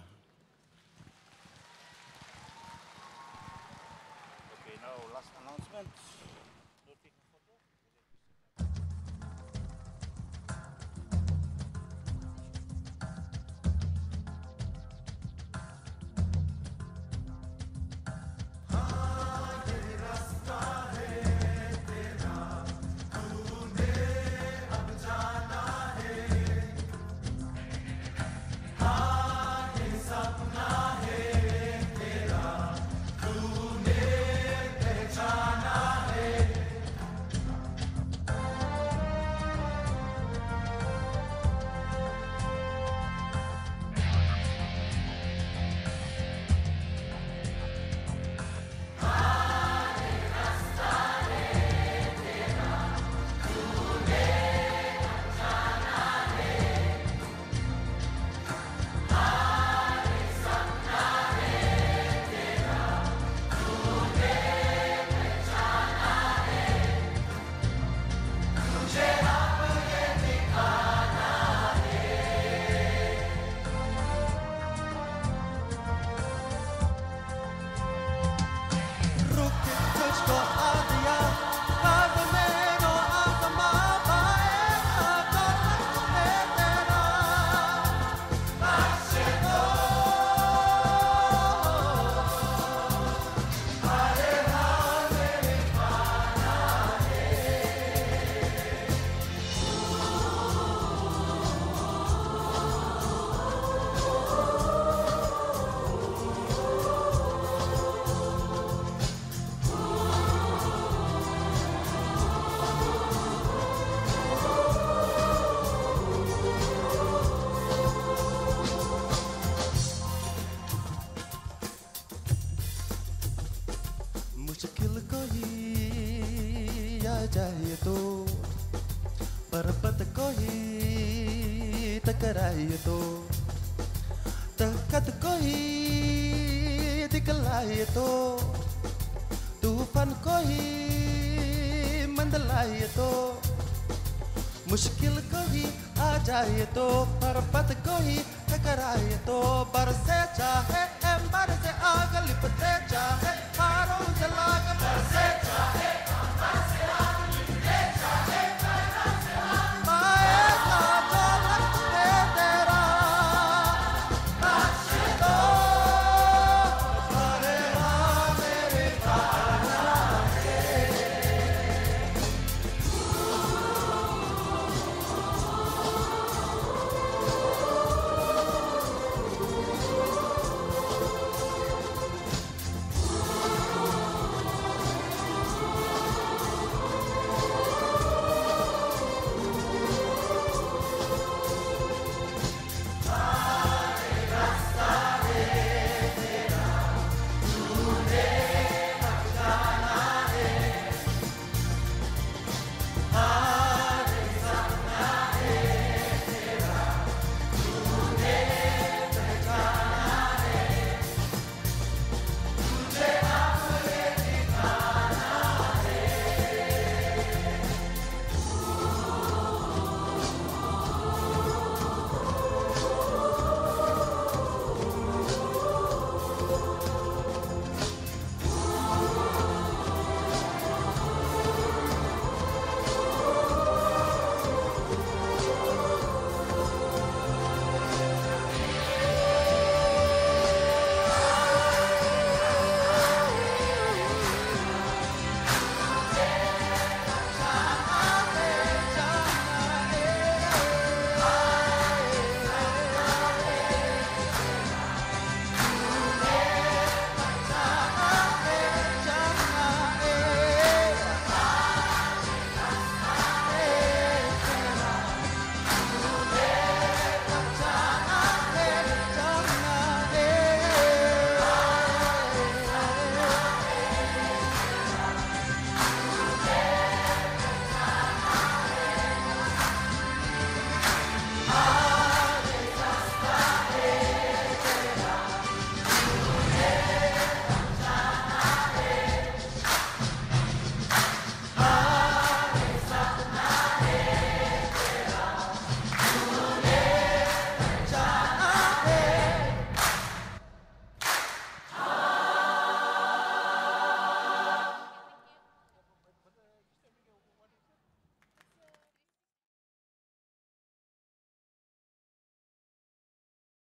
मुश्किल को ही आ जाए तो पर्वत को ही